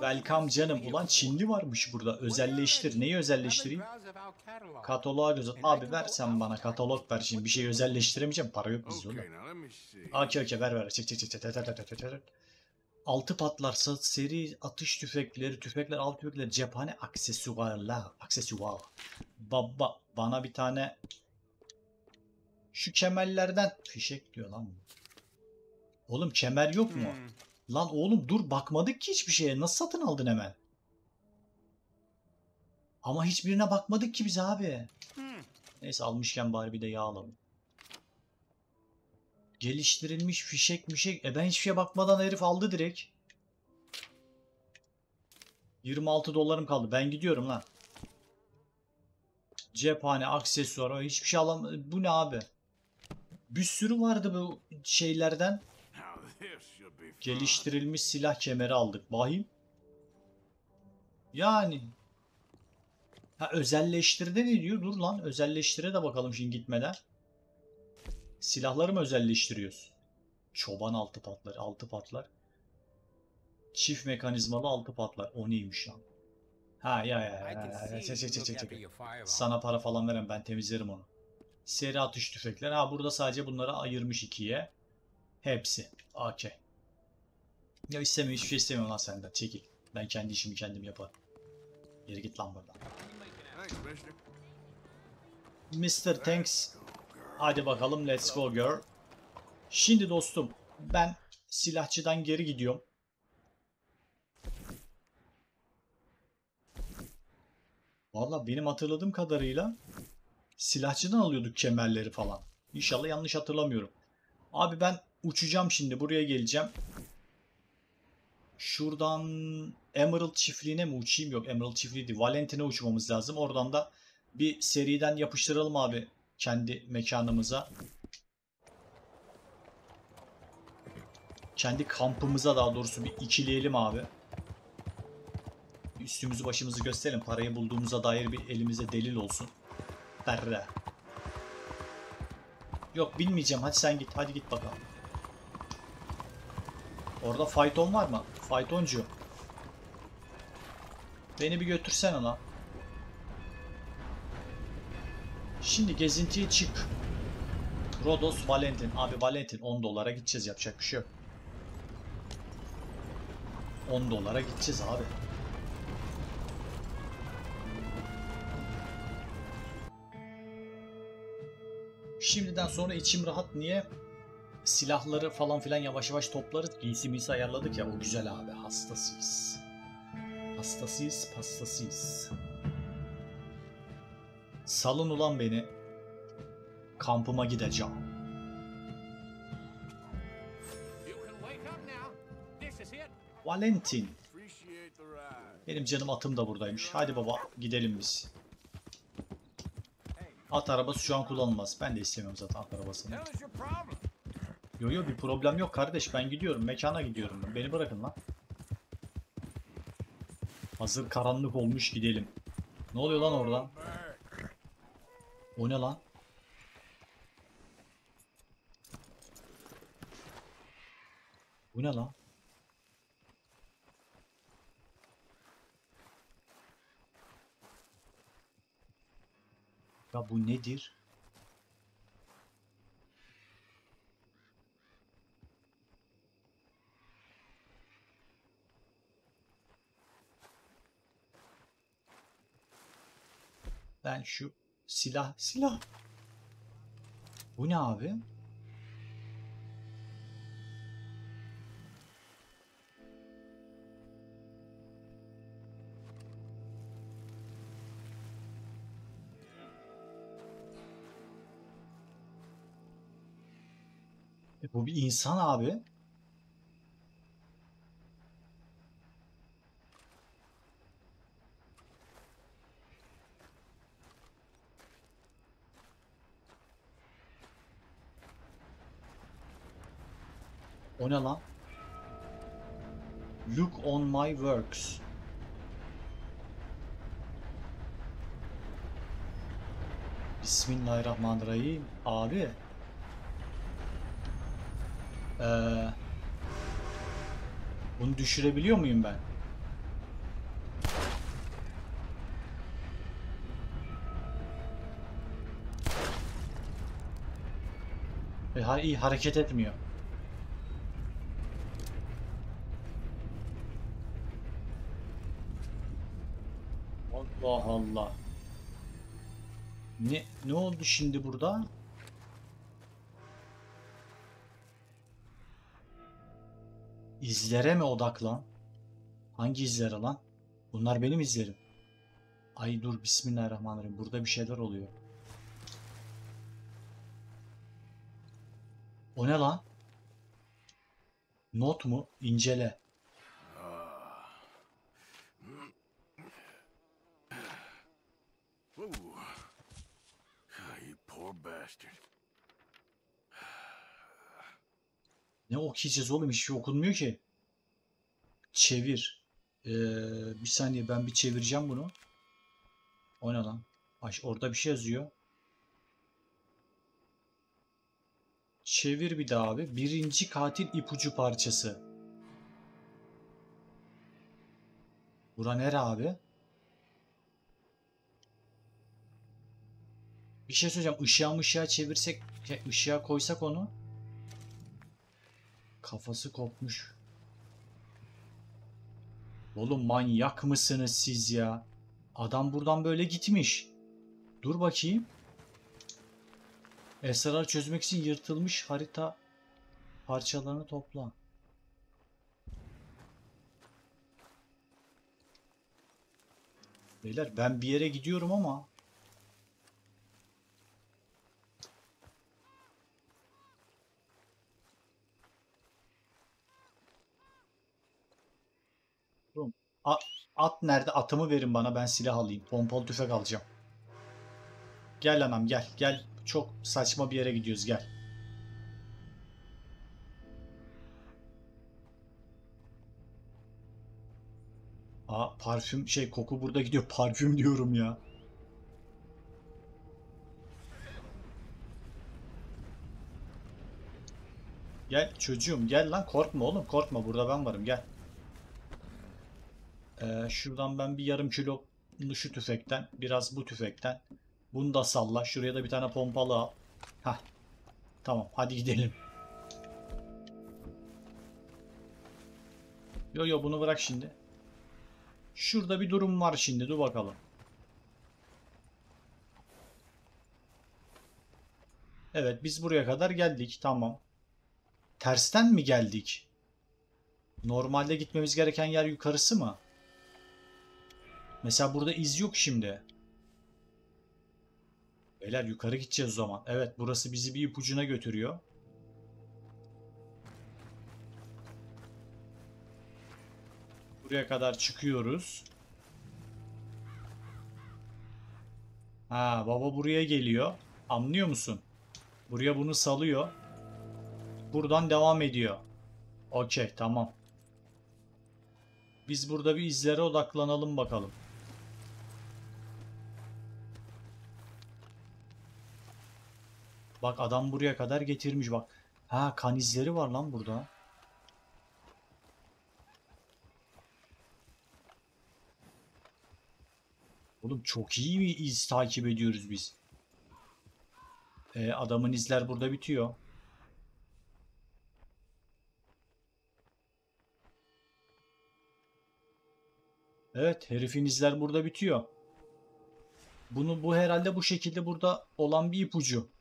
Welcome canım. Ulan Çinli varmış burada. Özelleştir. Neyi özelleştireyim? Kataloğa göz at. Abi ver sen bana katalog ver şimdi. Bir şey özelleştiremeyeceğim. Para yok bizde oğlum. Okey okey ver ver. Çek çek çek çek çek çek çek çek. altı patlarsa seri atış tüfekleri, tüfekler, alt tüfekler, cephane aksesuarlar, aksesuar. Baba bana bir tane şu kemerlerden fişek diyor lan. bu. Oğlum kemer yok mu? Lan oğlum dur bakmadık ki hiçbir şeye. Nasıl satın aldın hemen? Ama hiçbirine bakmadık ki biz abi. Neyse almışken bari bir de yağ alalım. Geliştirilmiş fişek mişek. E ben hiçbir şeye bakmadan herif aldı direkt. 26 dolarım kaldı. Ben gidiyorum lan. Cephane, aksesuar, hiçbir şey alam. Bu ne abi? Bir sürü vardı bu şeylerden. Geliştirilmiş silah kemeri aldık. Bahim. Yani. Ha özelleştirde ne diyor? Dur lan özelleştire de bakalım şimdi gitmeden. Silahları mı özelleştiriyoruz? Çoban altı patlar, altı patlar. Çift mekanizmalı altı patlar. O neymiş lan? Ha ya ya ya. ya, ya. Çek, çek, çek, çek, çek. Sana para falan veren ben temizlerim onu. Seri atış tüfekler. Ha burada sadece bunları ayırmış ikiye. Hepsi. Okey. Ya istemiyorum hiçbir şey istemiyorum lan senden. Çekil. Ben kendi işimi kendim yaparım. Geri git lan buradan. Mr. Thanks. Hadi bakalım let's go girl. Şimdi dostum ben silahçıdan geri gidiyorum. Valla benim hatırladığım kadarıyla silahçıdan alıyorduk kemerleri falan. İnşallah yanlış hatırlamıyorum. Abi ben uçacağım şimdi buraya geleceğim. Şuradan Emerald çiftliğine mi uçayım? Yok Emerald çiftliği değil. Valentin'e uçmamız lazım. Oradan da bir seriden yapıştıralım abi kendi mekanımıza. Kendi kampımıza daha doğrusu bir ikileyelim abi. Üstümüzü başımızı gösterelim. Parayı bulduğumuza dair bir elimize delil olsun. Berre. Yok bilmeyeceğim. Hadi sen git. Hadi git bakalım. Orada fayton var mı? Faytoncu. Beni bir götürsene lan. Şimdi gezintiye çık. Rodos Valentin. Abi Valentin 10 dolara gideceğiz yapacak bir şey yok. 10 dolara gideceğiz abi. Şimdiden sonra içim rahat niye? Silahları falan filan yavaş yavaş toplarız. Giysi ayarladık ya o güzel abi. Hastasıyız. Hastasıyız, pastasıyız. Salın ulan beni. Kampıma gideceğim. Valentin. Benim canım atım da buradaymış. Hadi baba gidelim biz. At arabası şu an kullanılmaz. Ben de istemiyorum zaten at arabasını. Hell is your problem? Yo yo bir problem yok kardeş. Ben gidiyorum. Mekana gidiyorum. ben. Beni bırakın lan. Hazır karanlık olmuş gidelim. Ne oluyor lan oradan? O ne lan? Bu ne lan? Ya bu nedir? Ben şu silah silah. Bu ne abi? E, bu bir insan abi. O ne lan? Look on my works. Bismillahirrahmanirrahim. Abi. Ee, bunu düşürebiliyor muyum ben? E, iyi hareket etmiyor. Allah Allah. Ne ne oldu şimdi burada? İzlere mi odaklan? Hangi izlere lan? Bunlar benim izlerim. Ay dur Bismillahirrahmanirrahim. Burada bir şeyler oluyor. O ne lan? Not mu? İncele. Ooh. Ah, you poor bastard. Ne okuyacağız oğlum? Hiçbir şey okunmuyor ki. Çevir. Ee, bir saniye ben bir çevireceğim bunu. O ne lan? Ay, orada bir şey yazıyor. Çevir bir daha abi. Birinci katil ipucu parçası. Bura nere abi? Bir şey söyleyeceğim. Işığa ışığa çevirsek, ışığa koysak onu. Kafası kopmuş. Oğlum manyak mısınız siz ya? Adam buradan böyle gitmiş. Dur bakayım. Esrarı çözmek için yırtılmış harita parçalarını topla. Beyler ben bir yere gidiyorum ama At nerede? Atımı verin bana ben silah alayım. Pompalı tüfek alacağım. Gel anam gel gel. Çok saçma bir yere gidiyoruz gel. Aa parfüm şey koku burada gidiyor. Parfüm diyorum ya. Gel çocuğum gel lan korkma oğlum korkma burada ben varım gel. Ee, şuradan ben bir yarım kilo şu tüfekten, biraz bu tüfekten. Bunu da salla. Şuraya da bir tane pompalı al. Hah. Tamam, hadi gidelim. Yo yo bunu bırak şimdi. Şurada bir durum var şimdi. Dur bakalım. Evet, biz buraya kadar geldik. Tamam. Tersten mi geldik? Normalde gitmemiz gereken yer yukarısı mı? Mesela burada iz yok şimdi. Beyler yukarı gideceğiz o zaman. Evet burası bizi bir ipucuna götürüyor. Buraya kadar çıkıyoruz. Ha baba buraya geliyor. Anlıyor musun? Buraya bunu salıyor. Buradan devam ediyor. Okey tamam. Biz burada bir izlere odaklanalım bakalım. Bak adam buraya kadar getirmiş bak. Ha kan izleri var lan burada. Oğlum çok iyi bir iz takip ediyoruz biz. Ee, adamın izler burada bitiyor. Evet herifin izler burada bitiyor. Bunu bu herhalde bu şekilde burada olan bir ipucu.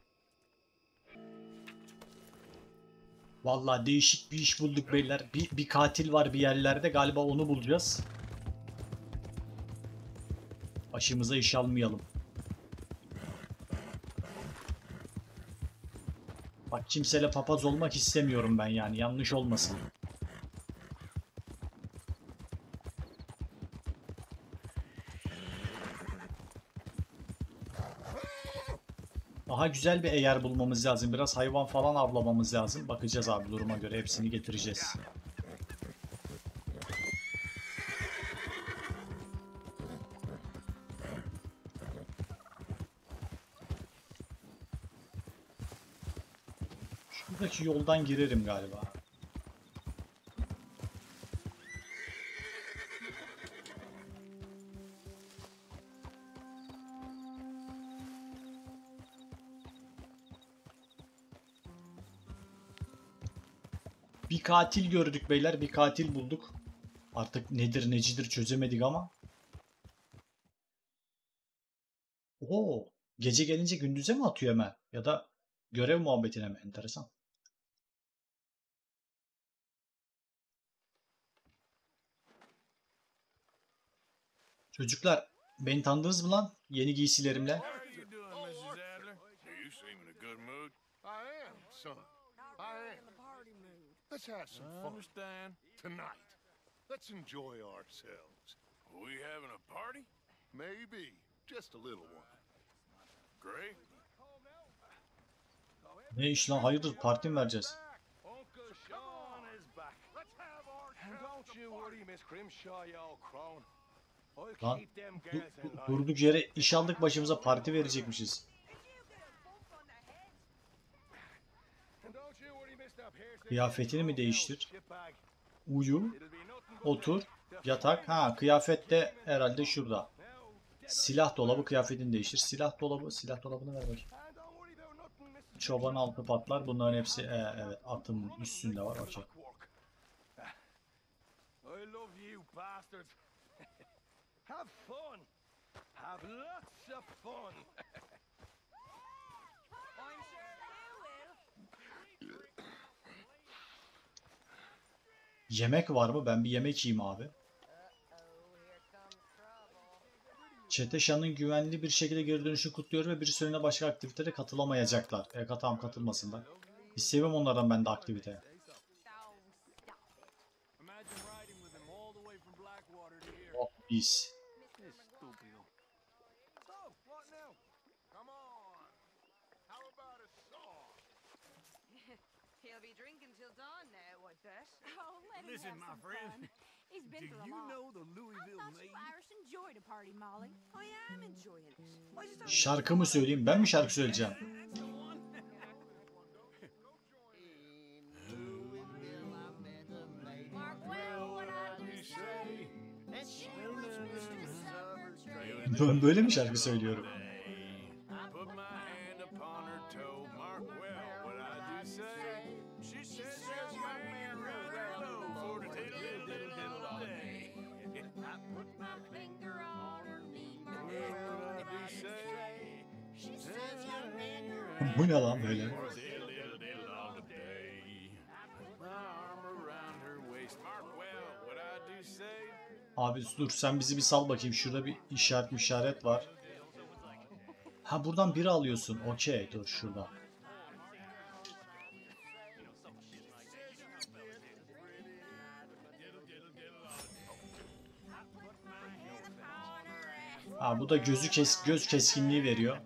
Vallahi değişik bir iş bulduk beyler. Bir, bir katil var bir yerlerde galiba onu bulacağız. Başımıza iş almayalım. Bak kimseyle papaz olmak istemiyorum ben yani yanlış olmasın. Daha güzel bir eğer bulmamız lazım. Biraz hayvan falan avlamamız lazım. Bakacağız abi duruma göre hepsini getireceğiz. Şuradaki yoldan girerim galiba. Katil gördük beyler. Bir katil bulduk. Artık nedir necidir çözemedik ama. Oo, gece gelince gündüze mi atıyor hemen? Ya da görev muhabbetine mi? Enteresan. Çocuklar, beni tanıdınız mı lan? Yeni giysilerimle. Let's have some I fun understand. tonight. Let's enjoy ourselves. we having a party? Maybe just a little one. Great. Ne iş lan? Hayırdır parti mi vereceğiz? Lan durduk yere iş aldık başımıza parti verecekmişiz. And don't you worry, Mr. Pearson, Kıyafetini mi değiştir? Uyu, otur, yatak. Ha kıyafet de herhalde şurada. Silah dolabı kıyafetini değiştir. Silah dolabı, silah dolabını ver bakayım. Çoban altı patlar. Bunların hepsi e, evet atın üstünde var. Okey. Clockwork. I love you bastards. Have fun. Have lots of fun. I'm sure you will. Yemek var mı? Ben bir yemek yiyeyim abi. Oh, here comes trouble. Çete Şan'ın güvenli bir şekilde geri dönüşünü kutluyor ve bir süreliğine başka aktivitelere katılamayacaklar. E tamam katılmasınlar. İstemiyorum onlardan ben de aktivite. Oh, stop it. Imagine riding with him all the way from Blackwater to here. Oh biz. Stupido. So, what now? Come on. How about a song? He'll be drinking till dawn now, I bet. Oh, let him Listen, my friend. He's been Do through a you lot. know the Louisville maid? Irish enjoyed a party, Molly. I am enjoying it. I just don't Şarkı mı söyleyeyim? Ben mi şarkı söyleyeceğim? Ben böyle mi şarkı söylüyorum? What I do say. Abi dur sen bizi bir sal bakayım. Şurada bir işaret işaret var. Ha buradan biri alıyorsun. Okey dur şurada. Ha bu da gözü kes göz keskinliği veriyor.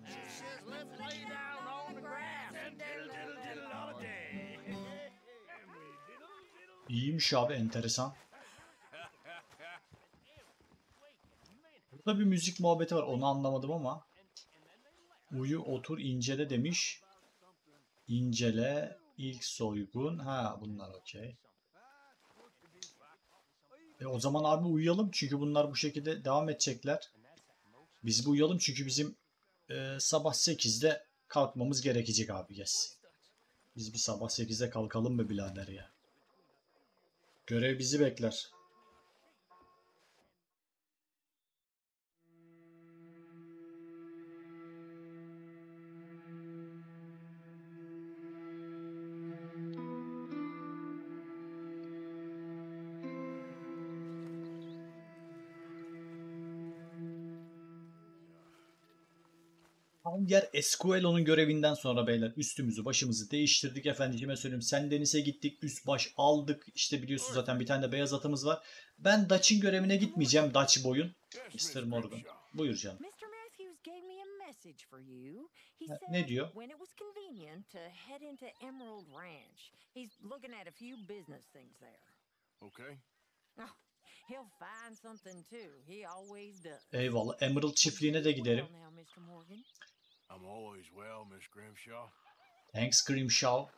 İyiymiş abi enteresan. Burada bir müzik muhabbeti var onu anlamadım ama. Uyu otur incele demiş. İncele ilk soygun. Ha bunlar okey. E o zaman abi uyuyalım çünkü bunlar bu şekilde devam edecekler. Biz bu uyuyalım çünkü bizim e, sabah 8'de kalkmamız gerekecek abi yes. Biz bir sabah 8'de kalkalım mı birader ya? Görev bizi bekler. Javier Escuelo'nun görevinden sonra beyler üstümüzü başımızı değiştirdik efendime söyleyeyim. Sen Deniz'e gittik üst baş aldık. İşte biliyorsun zaten bir tane de beyaz atımız var. Ben Dutch'in görevine gitmeyeceğim Dutch boyun. Mr. Morgan. Buyur canım. Mr. Matthews gave me a message for you. He Ne- diyor? when it was convenient to head into Emerald Ranch. He's looking at a few business things there. Okay. Oh, he'll find something too. He always does. Eyvallah. Emerald çiftliğine de giderim. I'm always well, Miss Grimshaw. Thanks Grimshaw.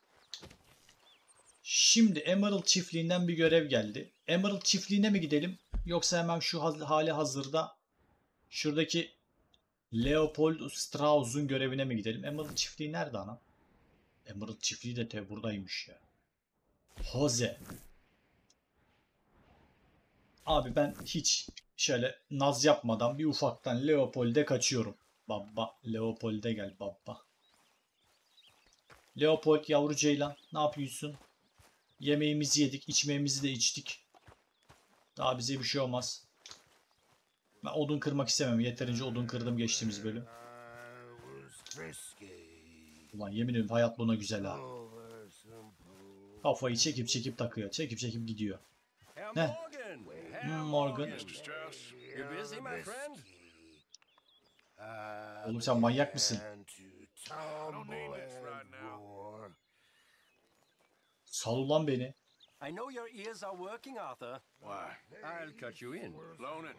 Şimdi Emerald çiftliğinden bir görev geldi. Emerald çiftliğine mi gidelim? Yoksa hemen şu hali hazırda şuradaki Leopold Strauss'un görevine mi gidelim? Emerald çiftliği nerede ana? Emerald çiftliği de buradaymış ya. Jose. Abi ben hiç şöyle naz yapmadan bir ufaktan Leopold'e kaçıyorum. Baba Leopold'e gel baba. Leopold yavru ceylan ne yapıyorsun? Yemeğimizi yedik, içmeğimizi de içtik. Daha bize bir şey olmaz. Ben odun kırmak istemem. Yeterince odun kırdım geçtiğimiz bölüm. Ulan yemin ediyorum hayat buna güzel ha. Kafayı çekip çekip takıyor. Çekip çekip gidiyor. Ne? Morgan! Hmm, Morgan. Mr. Strauss, You busy, my friend? Oğlum sen manyak mısın? Sal ulan beni. I know your ears are working, Arthur. Why? I'll cut you in. Blown it.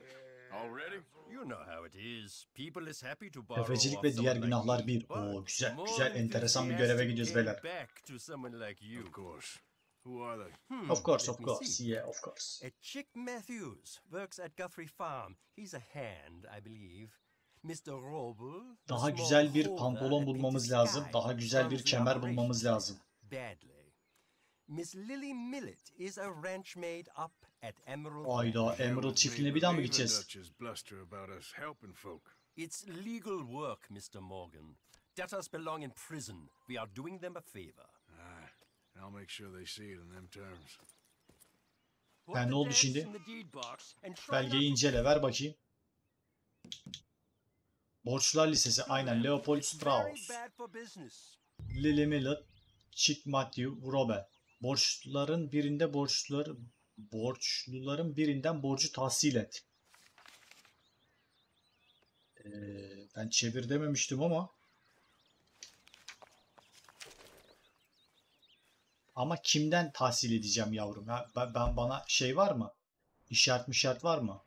Already? You know how it is. People is happy to borrow Tefecilik ve diğer günahlar bir. Oo güzel güzel enteresan bir göreve gidiyoruz beyler. back to someone like you. Of course. Who are they? Hmm, Of course of course. Yeah of course. A Chick Matthews works at Guthrie Farm. He's a hand, I believe. Daha güzel bir pantolon bulmamız lazım. Daha güzel bir kemer bulmamız lazım. Miss Lily Millet is a ranch maid up at Emerald Ayda. Emerald çiftliğine bir daha mı gideceğiz? It's legal work, Mr. Morgan. Debtors belong in prison. We are doing them a favor. I'll make sure they see it in them terms. The ne oldu şimdi? Belgeyi incele ver bakayım. Borçlular listesi aynen Leopold Strauss. Lily Millet, Chick Matthew, Robert. Borçluların birinde borçluları borçluların birinden borcu tahsil et. Ee, ben çevir dememiştim ama ama kimden tahsil edeceğim yavrum? Ha, ben, ben bana şey var mı? İşaret mi işaret var mı?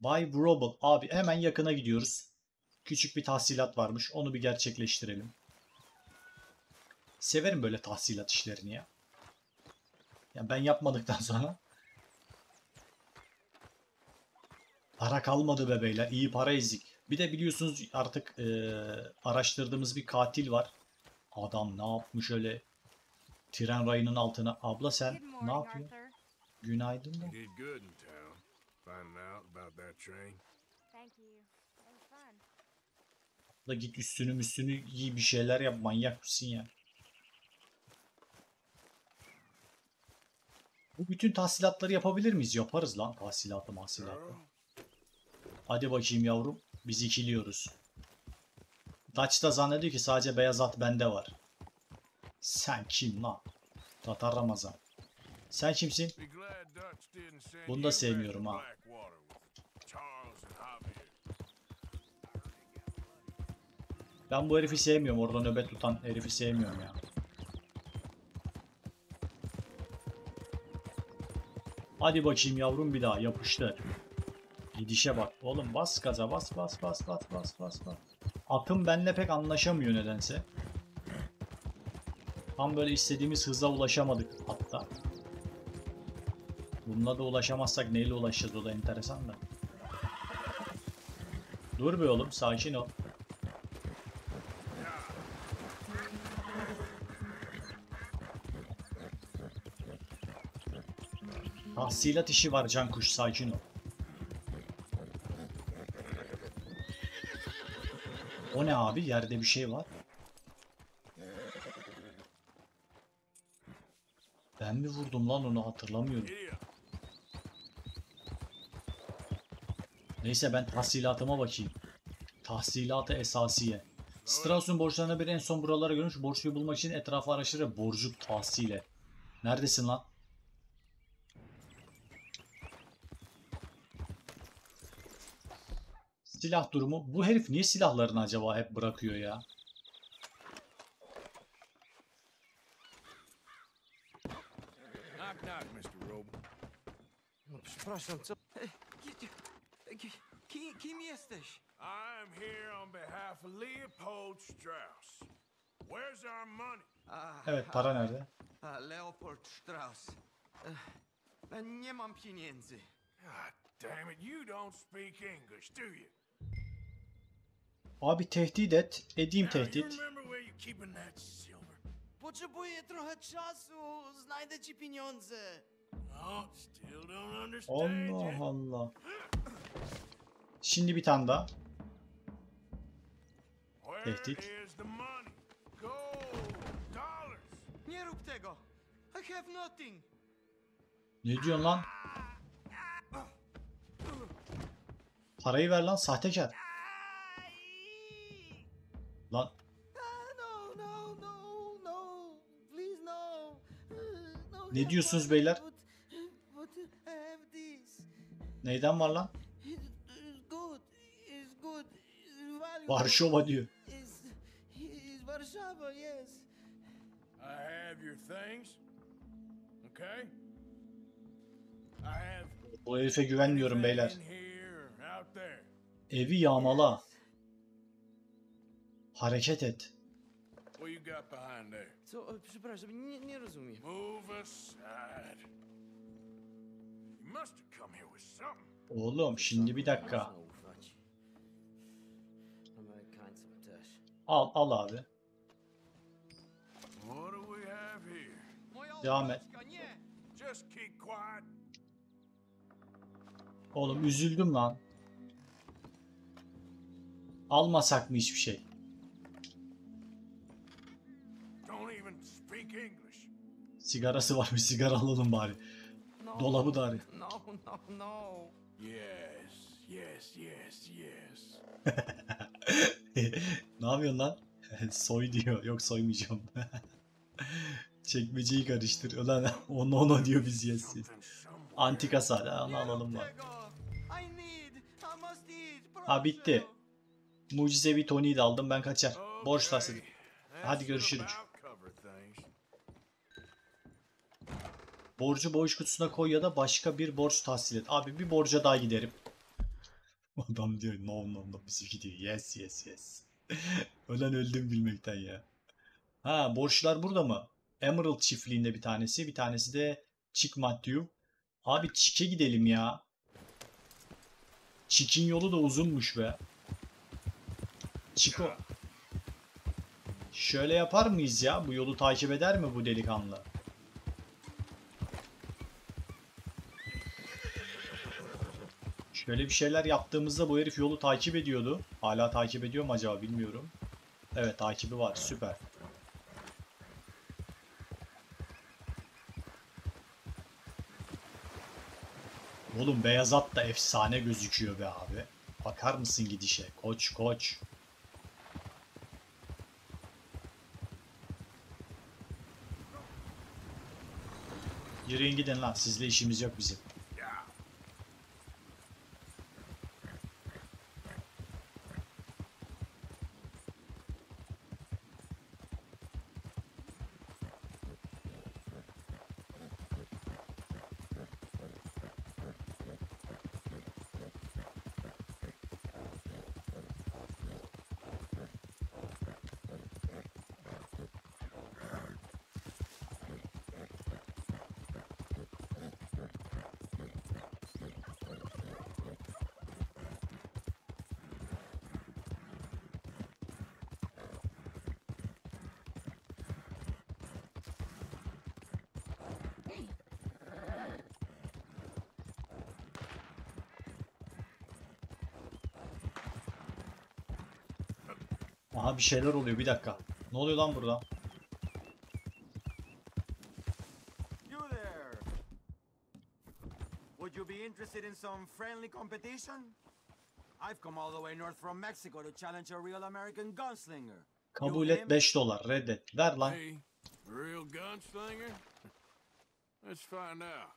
Bay Vrobel. Abi hemen yakına gidiyoruz. Küçük bir tahsilat varmış. Onu bir gerçekleştirelim. Severim böyle tahsilat işlerini ya. Ya ben yapmadıktan sonra para kalmadı be beyler. İyi para ezdik. Bir de biliyorsunuz artık eee, araştırdığımız bir katil var. Adam ne yapmış öyle tren rayının altına. Abla sen ne yapıyorsun? Günaydın da. You did good in town, finding out about that train. Thank you. It was fun. Da git üstünü üstünü giy bir şeyler yap. Manyak mısın ya? Bu bütün tahsilatları yapabilir miyiz? Yaparız lan tahsilatı mahsilatı. Hadi bakayım yavrum. Biz ikiliyoruz. Dutch da zannediyor ki sadece beyaz at bende var. Sen kim lan? Tatar Ramazan. Sen kimsin? Bunu da sevmiyorum ha. Ben bu herifi sevmiyorum. Orada nöbet tutan herifi sevmiyorum ya. Hadi bakayım yavrum bir daha yapıştır. Gidişe bak. Oğlum bas gaza bas bas bas bas bas bas bas. Atım benimle pek anlaşamıyor nedense. Tam böyle istediğimiz hıza ulaşamadık hatta. Bununla da ulaşamazsak neyle ulaşacağız o da enteresan da. Dur be oğlum sakin ol. Tahsilat işi var Cankuş sakin ol. O ne abi? Yerde bir şey var. Ben mi vurdum lan onu hatırlamıyorum. Neyse ben tahsilatıma bakayım. Tahsilatı esasiye. Strauss'un borçlarına bir en son buralara görmüş. Borçluyu bulmak için etrafı araştırır. Borcu tahsil et. Neredesin lan? Silah durumu. Bu herif niye silahlarını acaba hep bırakıyor ya? Przepraszam, co? Jesteś? I'm here on behalf of Leopold Strauss. Where's our money? A, Evet para nerede? a, Leopold Strauss. Ech, Ben nie mam pieniędzy. God damn it, you don't speak English, do you? Abi tehdit et. Edeyim tehdit. Potrzebuję trochę czasu. Znajdę ci pieniądze. Oh, Allah. Allah. Şimdi bir tane daha. Tehdit. Ne diyorsun lan? Parayı ver lan sahtekar. Lan Ne diyorsunuz beyler? Neyden var lan? Varşova diyor. I have your things. Okay? I have Bu herife güvenmiyorum beyler. Evi yağmala. Hareket et. What you got behind there? Co? Przepraszam, nie, nie rozumiem. Move aside. You must have come here with something. Oğlum şimdi bir dakika. Al al abi. What do we have here? Moja Devam et. Oğlum üzüldüm lan. Almasak mı hiçbir şey? Sigarası var bir sigara alalım bari. Dolabı da arıyor. Yes, yes, yes, yes. ne yapıyorsun lan? Soy diyor. Yok soymayacağım. Çekmeceyi karıştır. Ulan onu onu diyor biz yes. yes. Something somewhere. Antika sade. Onu alalım eat, Ha bitti. Mucizevi Tony'yi de aldım ben kaçar. Borç tasladım. Okay, Hadi görüşürüz. Borcu borç kutusuna koy ya da başka bir borç tahsil et. Abi bir borca daha giderim. Adam diyor no no no bizimki diyor yes yes yes. Ölen öldüm bilmekten ya. Ha borçlar burada mı? Emerald çiftliğinde bir tanesi. Bir tanesi de Chick Matthew. Abi Chick'e gidelim ya. Chick'in yolu da uzunmuş be. Chico. Şöyle yapar mıyız ya? Bu yolu takip eder mi bu delikanlı? Şöyle bir şeyler yaptığımızda bu herif yolu takip ediyordu. Hala takip ediyor mu acaba bilmiyorum. Evet takibi var süper. Oğlum beyaz at da efsane gözüküyor be abi. Bakar mısın gidişe? Koç koç. Yürüyün gidin lan. Sizle işimiz yok bizim. Aha bir şeyler oluyor bir dakika. Ne oluyor lan burada? You there! Would you be interested in some friendly competition? I've come all the way north from Mexico to challenge a real American gunslinger. Kabul et him? 5 dolar. Reddet. Ver lan. Hey, real gunslinger? Let's find out.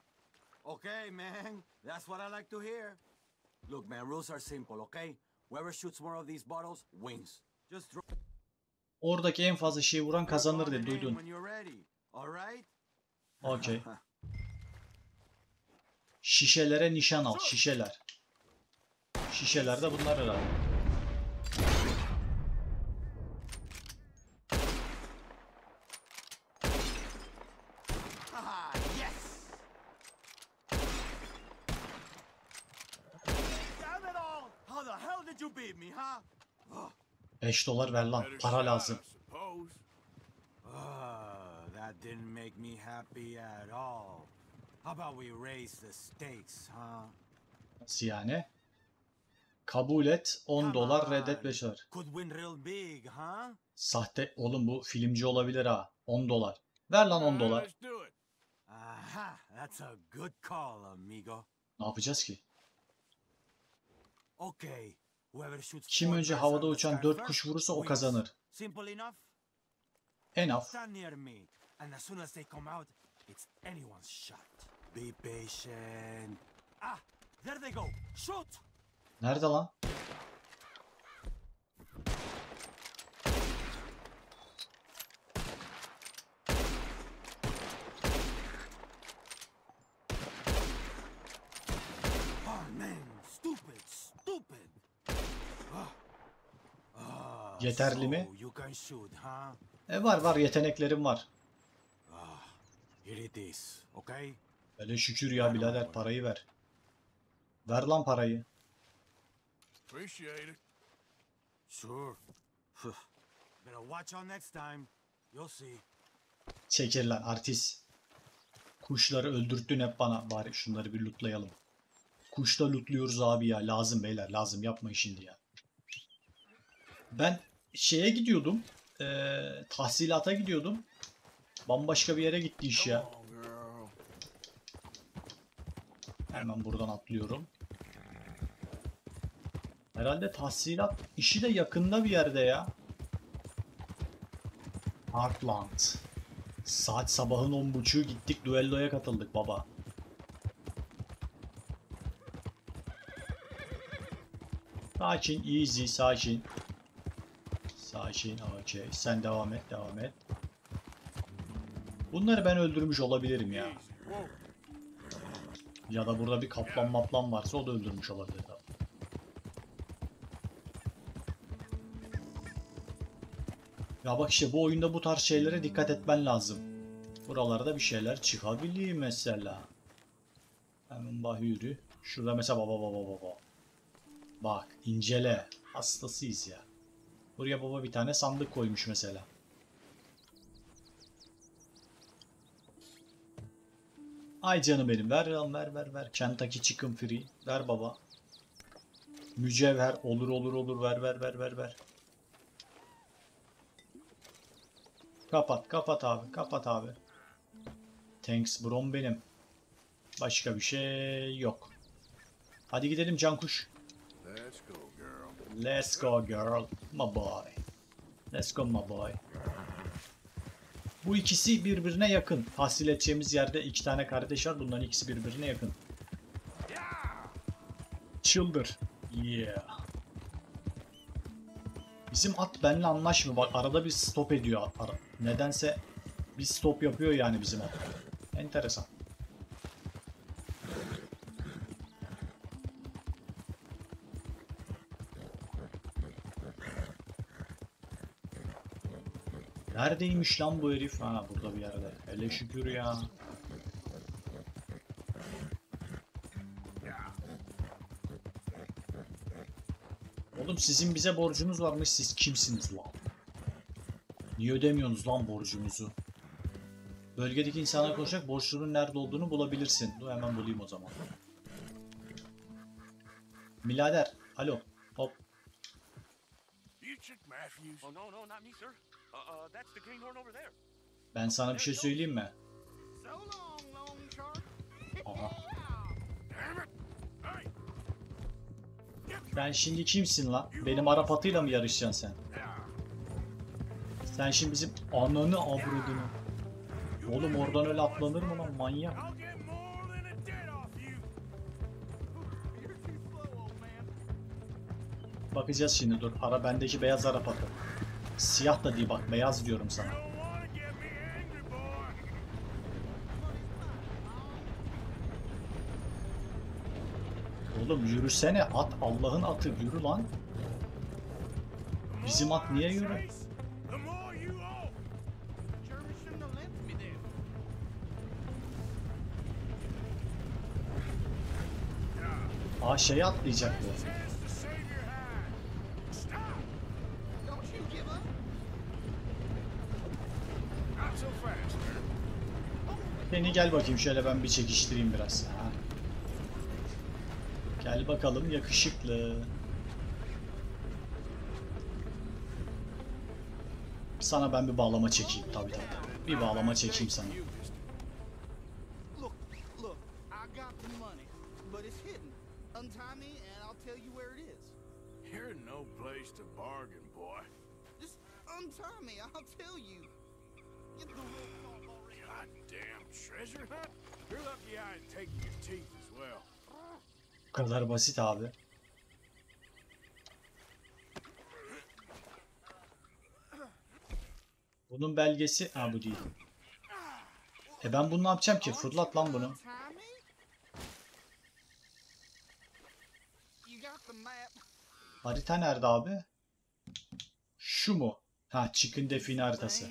Okay, man. That's what I like to hear. Look, man, rules are simple, okay? Whoever shoots more of these bottles wins. Oradaki en fazla şeyi vuran kazanır name Duydun. Okey. Şişelere nişan al. Şişeler. Şişeler de bunlar herhalde. Haha, yes! Damn it all! How the hell did you beat me, huh? 5 dolar ver lan. Para lazım. Ah, that didn't make me happy at all. How about we raise the stakes, huh? Nasıl yani? Kabul et 10 Come dolar reddet 5 dolar. Sahte oğlum bu filmci olabilir ha. 10 dolar. Ver lan 10 All right, dolar. Aha, that's a good call, amigo. Ne yapacağız ki? Okay, Kim önce havada uçan sky 4 first kuş vurursa o kazanır. Enough. Enough. Stand near me, and as soon as they come out, it's anyone's shot. Be patient. Ah, there they go. Shoot! Nerede lan? Oh man, stupid, stupid. Ah. Ah, Yeterli mi? E var var yeteneklerim var. Ah? Öyle şükür ya birader parayı ver. Ver lan parayı. Çekir lan artist. Kuşları öldürttün hep bana. Bari şunları bir lootlayalım. Kuşla lootluyoruz abi ya. Lazım beyler lazım yapmayın şimdi ya. Ben şeye gidiyordum. eee, tahsilata gidiyordum. Bambaşka bir yere gitti iş ya. Hemen buradan atlıyorum. Herhalde tahsilat işi de yakında bir yerde ya. Heartland. Saat sabahın 10.30'u gittik duelloya katıldık baba. Sakin, easy, sakin. Sakin, okey. Sen devam et, devam et. Bunları ben öldürmüş olabilirim ya. Ya da burada bir kaplan maplan varsa o da öldürmüş olabilir. tabii. Ya bak işte bu oyunda bu tarz şeylere dikkat etmen lazım. Buralarda bir şeyler çıkabiliyor mesela. Hemen bak yürü. Şurada mesela baba baba baba. Bak incele. Hastasıyız ya. Buraya baba bir tane sandık koymuş mesela. Ay canım benim ver lan ver ver ver. Kentucky Chicken Free. Ver baba. Mücevher olur olur olur ver ver ver ver ver. Kapat kapat abi kapat abi. Thanks brom benim. Başka bir şey yok. Hadi gidelim Cankuş. Let's go. Let's go girl. My boy. Let's go my boy. Bu ikisi birbirine yakın. Tahsil edeceğimiz yerde iki tane kardeş var. Bunların ikisi birbirine yakın. Çıldır. Yeah. Bizim at benimle anlaşmıyor. Bak arada bir stop ediyor. Ara- Nedense bir stop yapıyor yani bizim at. Enteresan. Neredeymiş lan bu herif? Ha burada bir yerde. Hele şükür ya. Oğlum sizin bize borcunuz varmış. Siz kimsiniz lan? Niye ödemiyorsunuz lan borcunuzu? Bölgedeki insanlar konuşacak borçlunun nerede olduğunu bulabilirsin. Dur hemen bulayım o zaman. Milader. Alo. Hop. You chick Matthews. Oh, no, no, not me, sir. Uh, uh, that's the greenhorn over there. Ben sana bir şey söyleyeyim mi? Aha. Sen şimdi kimsin lan? Benim Arap atıyla mı yarışacaksın sen? Sen şimdi bizim ananı avradını. Oğlum oradan öyle atlanır mı lan manyak? Bakacağız şimdi dur. Ara bendeki beyaz Arap atı. Siyah da değil bak beyaz diyorum sana. Oğlum yürüsene at Allah'ın atı yürü lan. Bizim at niye yürü? Chase, The more you Beni gel bakayım şöyle ben bir çekiştireyim biraz. Ha. Gel bakalım yakışıklı. Sana ben bir bağlama çekeyim tabii tabii. Bir bağlama çekeyim sana. Untie me, I'll tell you. Get the treasure hunt? You're lucky I ain't taking your teeth as well. Bu kadar basit abi. Bunun belgesi... Ha bu değil. E ben bunu ne yapacağım ki? Fırlat lan bunu. Untie me? You got the map. Harita nerede abi? Şu mu? Ha Chicken Define haritası.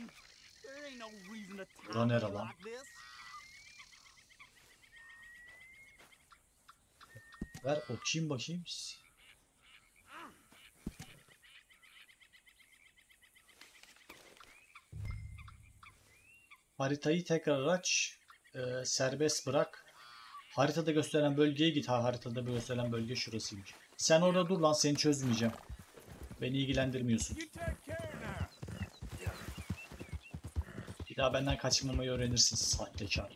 Bura nere lan? like this. Ver okuyayım bakayım. Haritayı tekrar aç. Ee, serbest bırak. Haritada gösteren bölgeye git. Ha haritada gösteren bölge şurasıymış. Sen orada dur lan seni çözmeyeceğim. Beni ilgilendirmiyorsun. Bir daha benden kaçmamayı öğrenirsin sahtekar.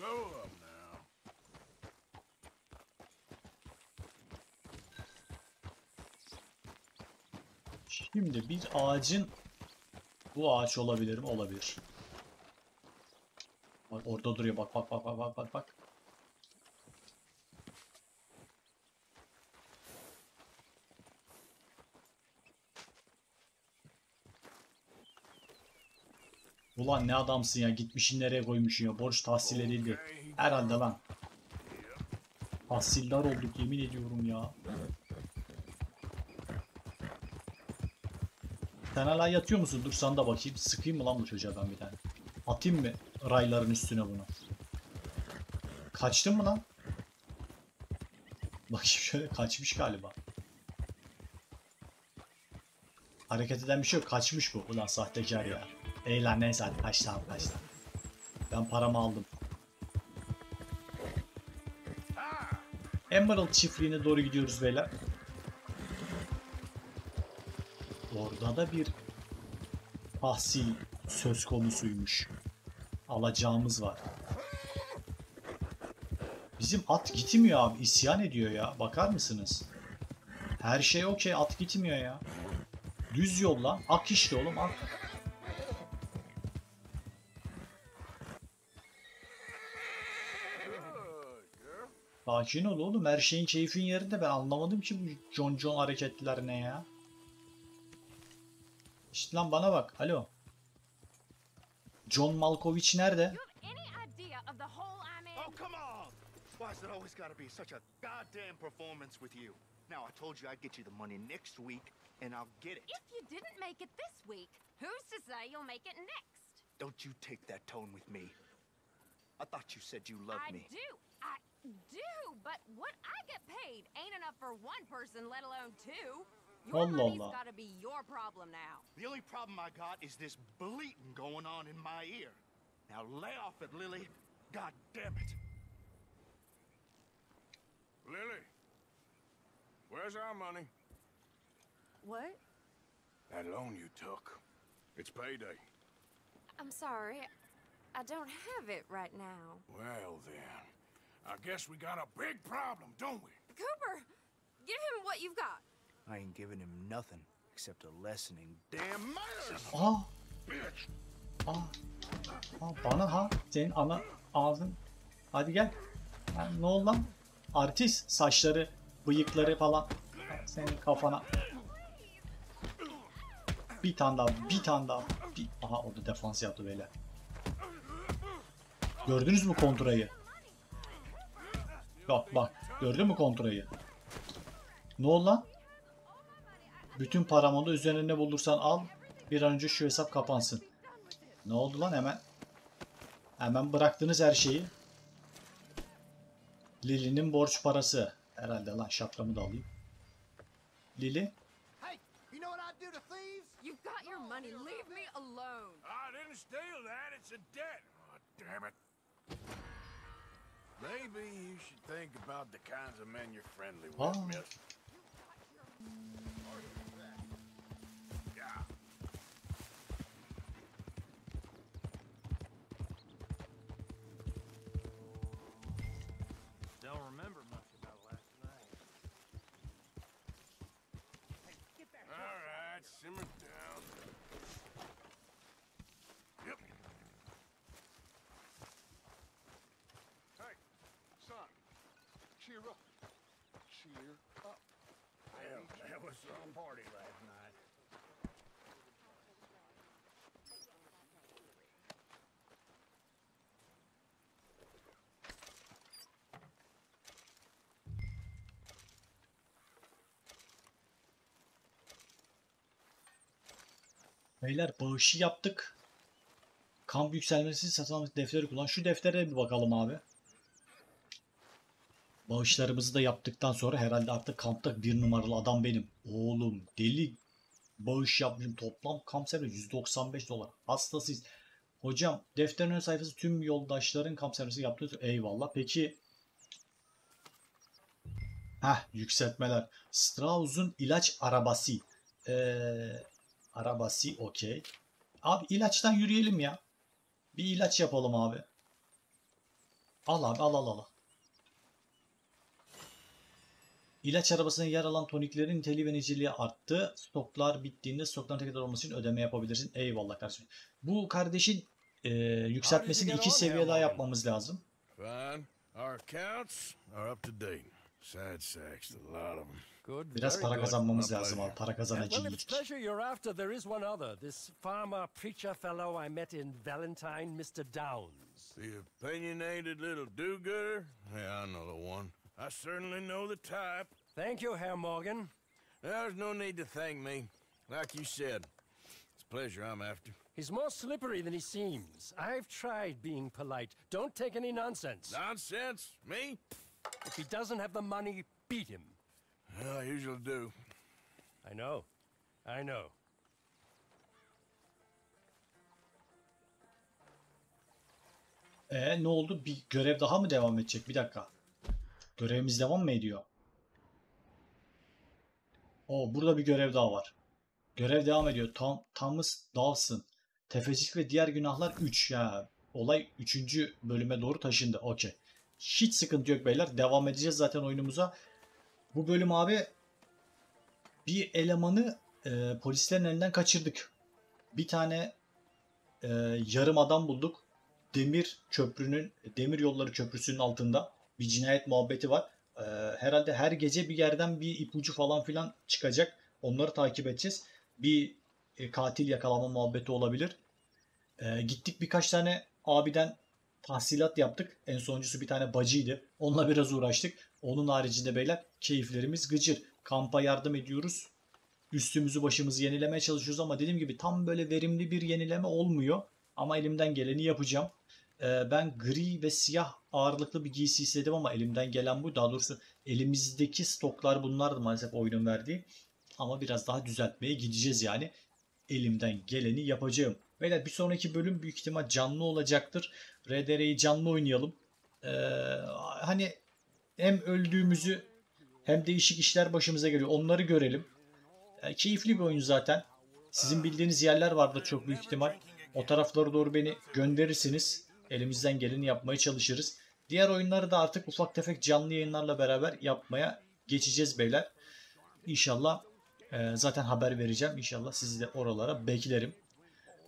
Slow up now. Şimdi bir ağacın bu ağaç olabilir mi? Olabilir. Bak orada duruyor. Bak bak bak bak bak bak. Ulan ne adamsın ya. Gitmişin nereye koymuşsun ya. Borç tahsil edildi. Herhalde lan. Tahsildar olduk yemin ediyorum ya. Sen hala yatıyor musun? Dur sana da bakayım. Sıkayım mı lan bu çocuğa ben bir tane? Atayım mı rayların üstüne bunu? Kaçtın mı lan? Bakayım şöyle kaçmış galiba. Hareket eden bir şey yok. Kaçmış bu. Ulan sahtekar ya. Ey lan neyse hadi kaç tamam kaç tamam. Ben paramı aldım. Emerald çiftliğine doğru gidiyoruz beyler. Orada da bir tahsil söz konusuymuş. Alacağımız var. Bizim at gitmiyor abi. isyan ediyor ya. Bakar mısınız? Her şey okey. At gitmiyor ya. Düz yol. Ak işte oğlum ak. Sakin ol oğlum. Her şeyin keyfin yerinde. Ben anlamadım ki bu John John hareketler ne ya. İşte lan bana bak. Alo. John Malkovich nerede? Any idea of the hole I'm? Oh, come on! Why's it always gotta be such a goddamn performance with you? Now, I told you I'd get you the money next week, and I'll get it. If you didn't make it this week, who's to say you'll make it next? Don't you take that tone with me. I thought you said you loved I me. I do. I do. But what I get paid ain't enough for one person, let alone two. Your Allah money's Allah. gotta be your problem now. The only problem I got is this bleating going on in my ear. Now lay off it, Lily. God damn it. Lily, where's our money? What? That loan you took. It's payday. I'm sorry. I don't have it right now. Well then, I guess we got a big problem, don't we? Cooper, give him what you've got. I ain't giving him nothing except a lesson in Damn manners! Aa. Aa. Aa bana ha. Senin ana ağzın. Hadi gel. Ha, ne oldu lan? Artist. Saçları, bıyıkları falan. Senin kafana. Bir tane daha, bir tane daha. Bir... Aha o da defans yaptı böyle. Gördünüz mü kontrayı? Bak bak. Gördün mü kontrayı? Ne oldu lan? Bütün paramı da üzerine ne bulursan al. Bir an önce şu hesap kapansın. Ne oldu lan hemen? Hemen bıraktınız her şeyi. Lili'nin borç parası. Herhalde lan şapkamı da alayım. Lili. Hey, you know what I do to thieves? You've got your money. Leave me alone. I didn't steal that. It's a debt. Damn it. Maybe you should think about the kinds of men you're friendly with, miss. Yeah. Don't remember much about last night. All right, simmer down. Yep. Hey, son, cheer up. Cheer up. Well, that was some party last night. Beyler bağışı yaptık. Kamp yükselmesi satın almak defteri kullan. Şu deftere bir bakalım abi. Bağışlarımızı da yaptıktan sonra herhalde artık kampta bir numaralı adam benim. Oğlum deli bağış yapmışım. Toplam kamp serveri 195 dolar. Hastasıyız. Hocam defterin ön sayfası tüm yoldaşların kamp servisi yaptığı eyvallah. Peki Heh yükseltmeler. Strauss'un ilaç arabası. Ee, arabası okey. Abi ilaçtan yürüyelim ya. Bir ilaç yapalım abi. Al abi al al al. İlaç arabasına yer alan toniklerin niteliği ve niceliği arttı. Stoklar bittiğinde stokların tekrar olması için ödeme yapabilirsin. Eyvallah kardeşim. Bu kardeşin e, yükseltmesini iki seviye daha yapmamız lazım. Biraz para kazanmamız lazım abi. Para well, if it's kazanacağız. pleasure you're after, there is one other. This farmer preacher fellow I met in Valentine, Mr. Downs. The opinionated little do-gooder? Yeah, I know the one. I certainly know the type. Thank you, Herr Morgan. There's no need to thank me. Like you said, it's pleasure I'm after. He's more slippery than he seems. I've tried being polite. Don't take any nonsense. Nonsense? Me? If he doesn't have the money, beat him. Well, I usually do. I know. I know. E ne oldu? Bir görev daha mı devam edecek? Bir dakika. Görevimiz devam mı ediyor? O burada bir görev daha var. Görev devam ediyor. Tom, Thomas Dawson. Tefecilik ve diğer günahlar 3 ya. Olay 3. bölüme doğru taşındı. Okey. Hiç sıkıntı yok beyler. Devam edeceğiz zaten oyunumuza. Bu bölüm abi bir elemanı e, polislerin elinden kaçırdık. Bir tane e, yarım adam bulduk. Demir köprünün, demir yolları köprüsünün altında bir cinayet muhabbeti var. Ee, herhalde her gece bir yerden bir ipucu falan filan çıkacak. Onları takip edeceğiz. Bir e, katil yakalama muhabbeti olabilir. Ee, gittik birkaç tane abiden tahsilat yaptık. En sonuncusu bir tane bacıydı. Onunla biraz uğraştık. Onun haricinde beyler keyiflerimiz gıcır. Kampa yardım ediyoruz. Üstümüzü başımızı yenilemeye çalışıyoruz ama dediğim gibi tam böyle verimli bir yenileme olmuyor. Ama elimden geleni yapacağım. Ee, ben gri ve siyah ağırlıklı bir giysi istedim ama elimden gelen bu. Daha doğrusu elimizdeki stoklar bunlardı maalesef oyunun verdiği. Ama biraz daha düzeltmeye gideceğiz yani. Elimden geleni yapacağım. Beyler bir sonraki bölüm büyük ihtimal canlı olacaktır. RDR'yi canlı oynayalım. Ee, hani hem öldüğümüzü hem değişik işler başımıza geliyor. Onları görelim. Ee, keyifli bir oyun zaten. Sizin bildiğiniz yerler vardır çok büyük ihtimal. O taraflara doğru beni gönderirsiniz. Elimizden geleni yapmaya çalışırız. Diğer oyunları da artık ufak tefek canlı yayınlarla beraber yapmaya geçeceğiz beyler. İnşallah e, zaten haber vereceğim. İnşallah sizi de oralara beklerim.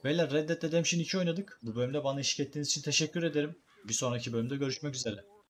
Beyler Red Dead Redemption 2 oynadık. Bu bölümde bana eşlik ettiğiniz için teşekkür ederim. Bir sonraki bölümde görüşmek üzere.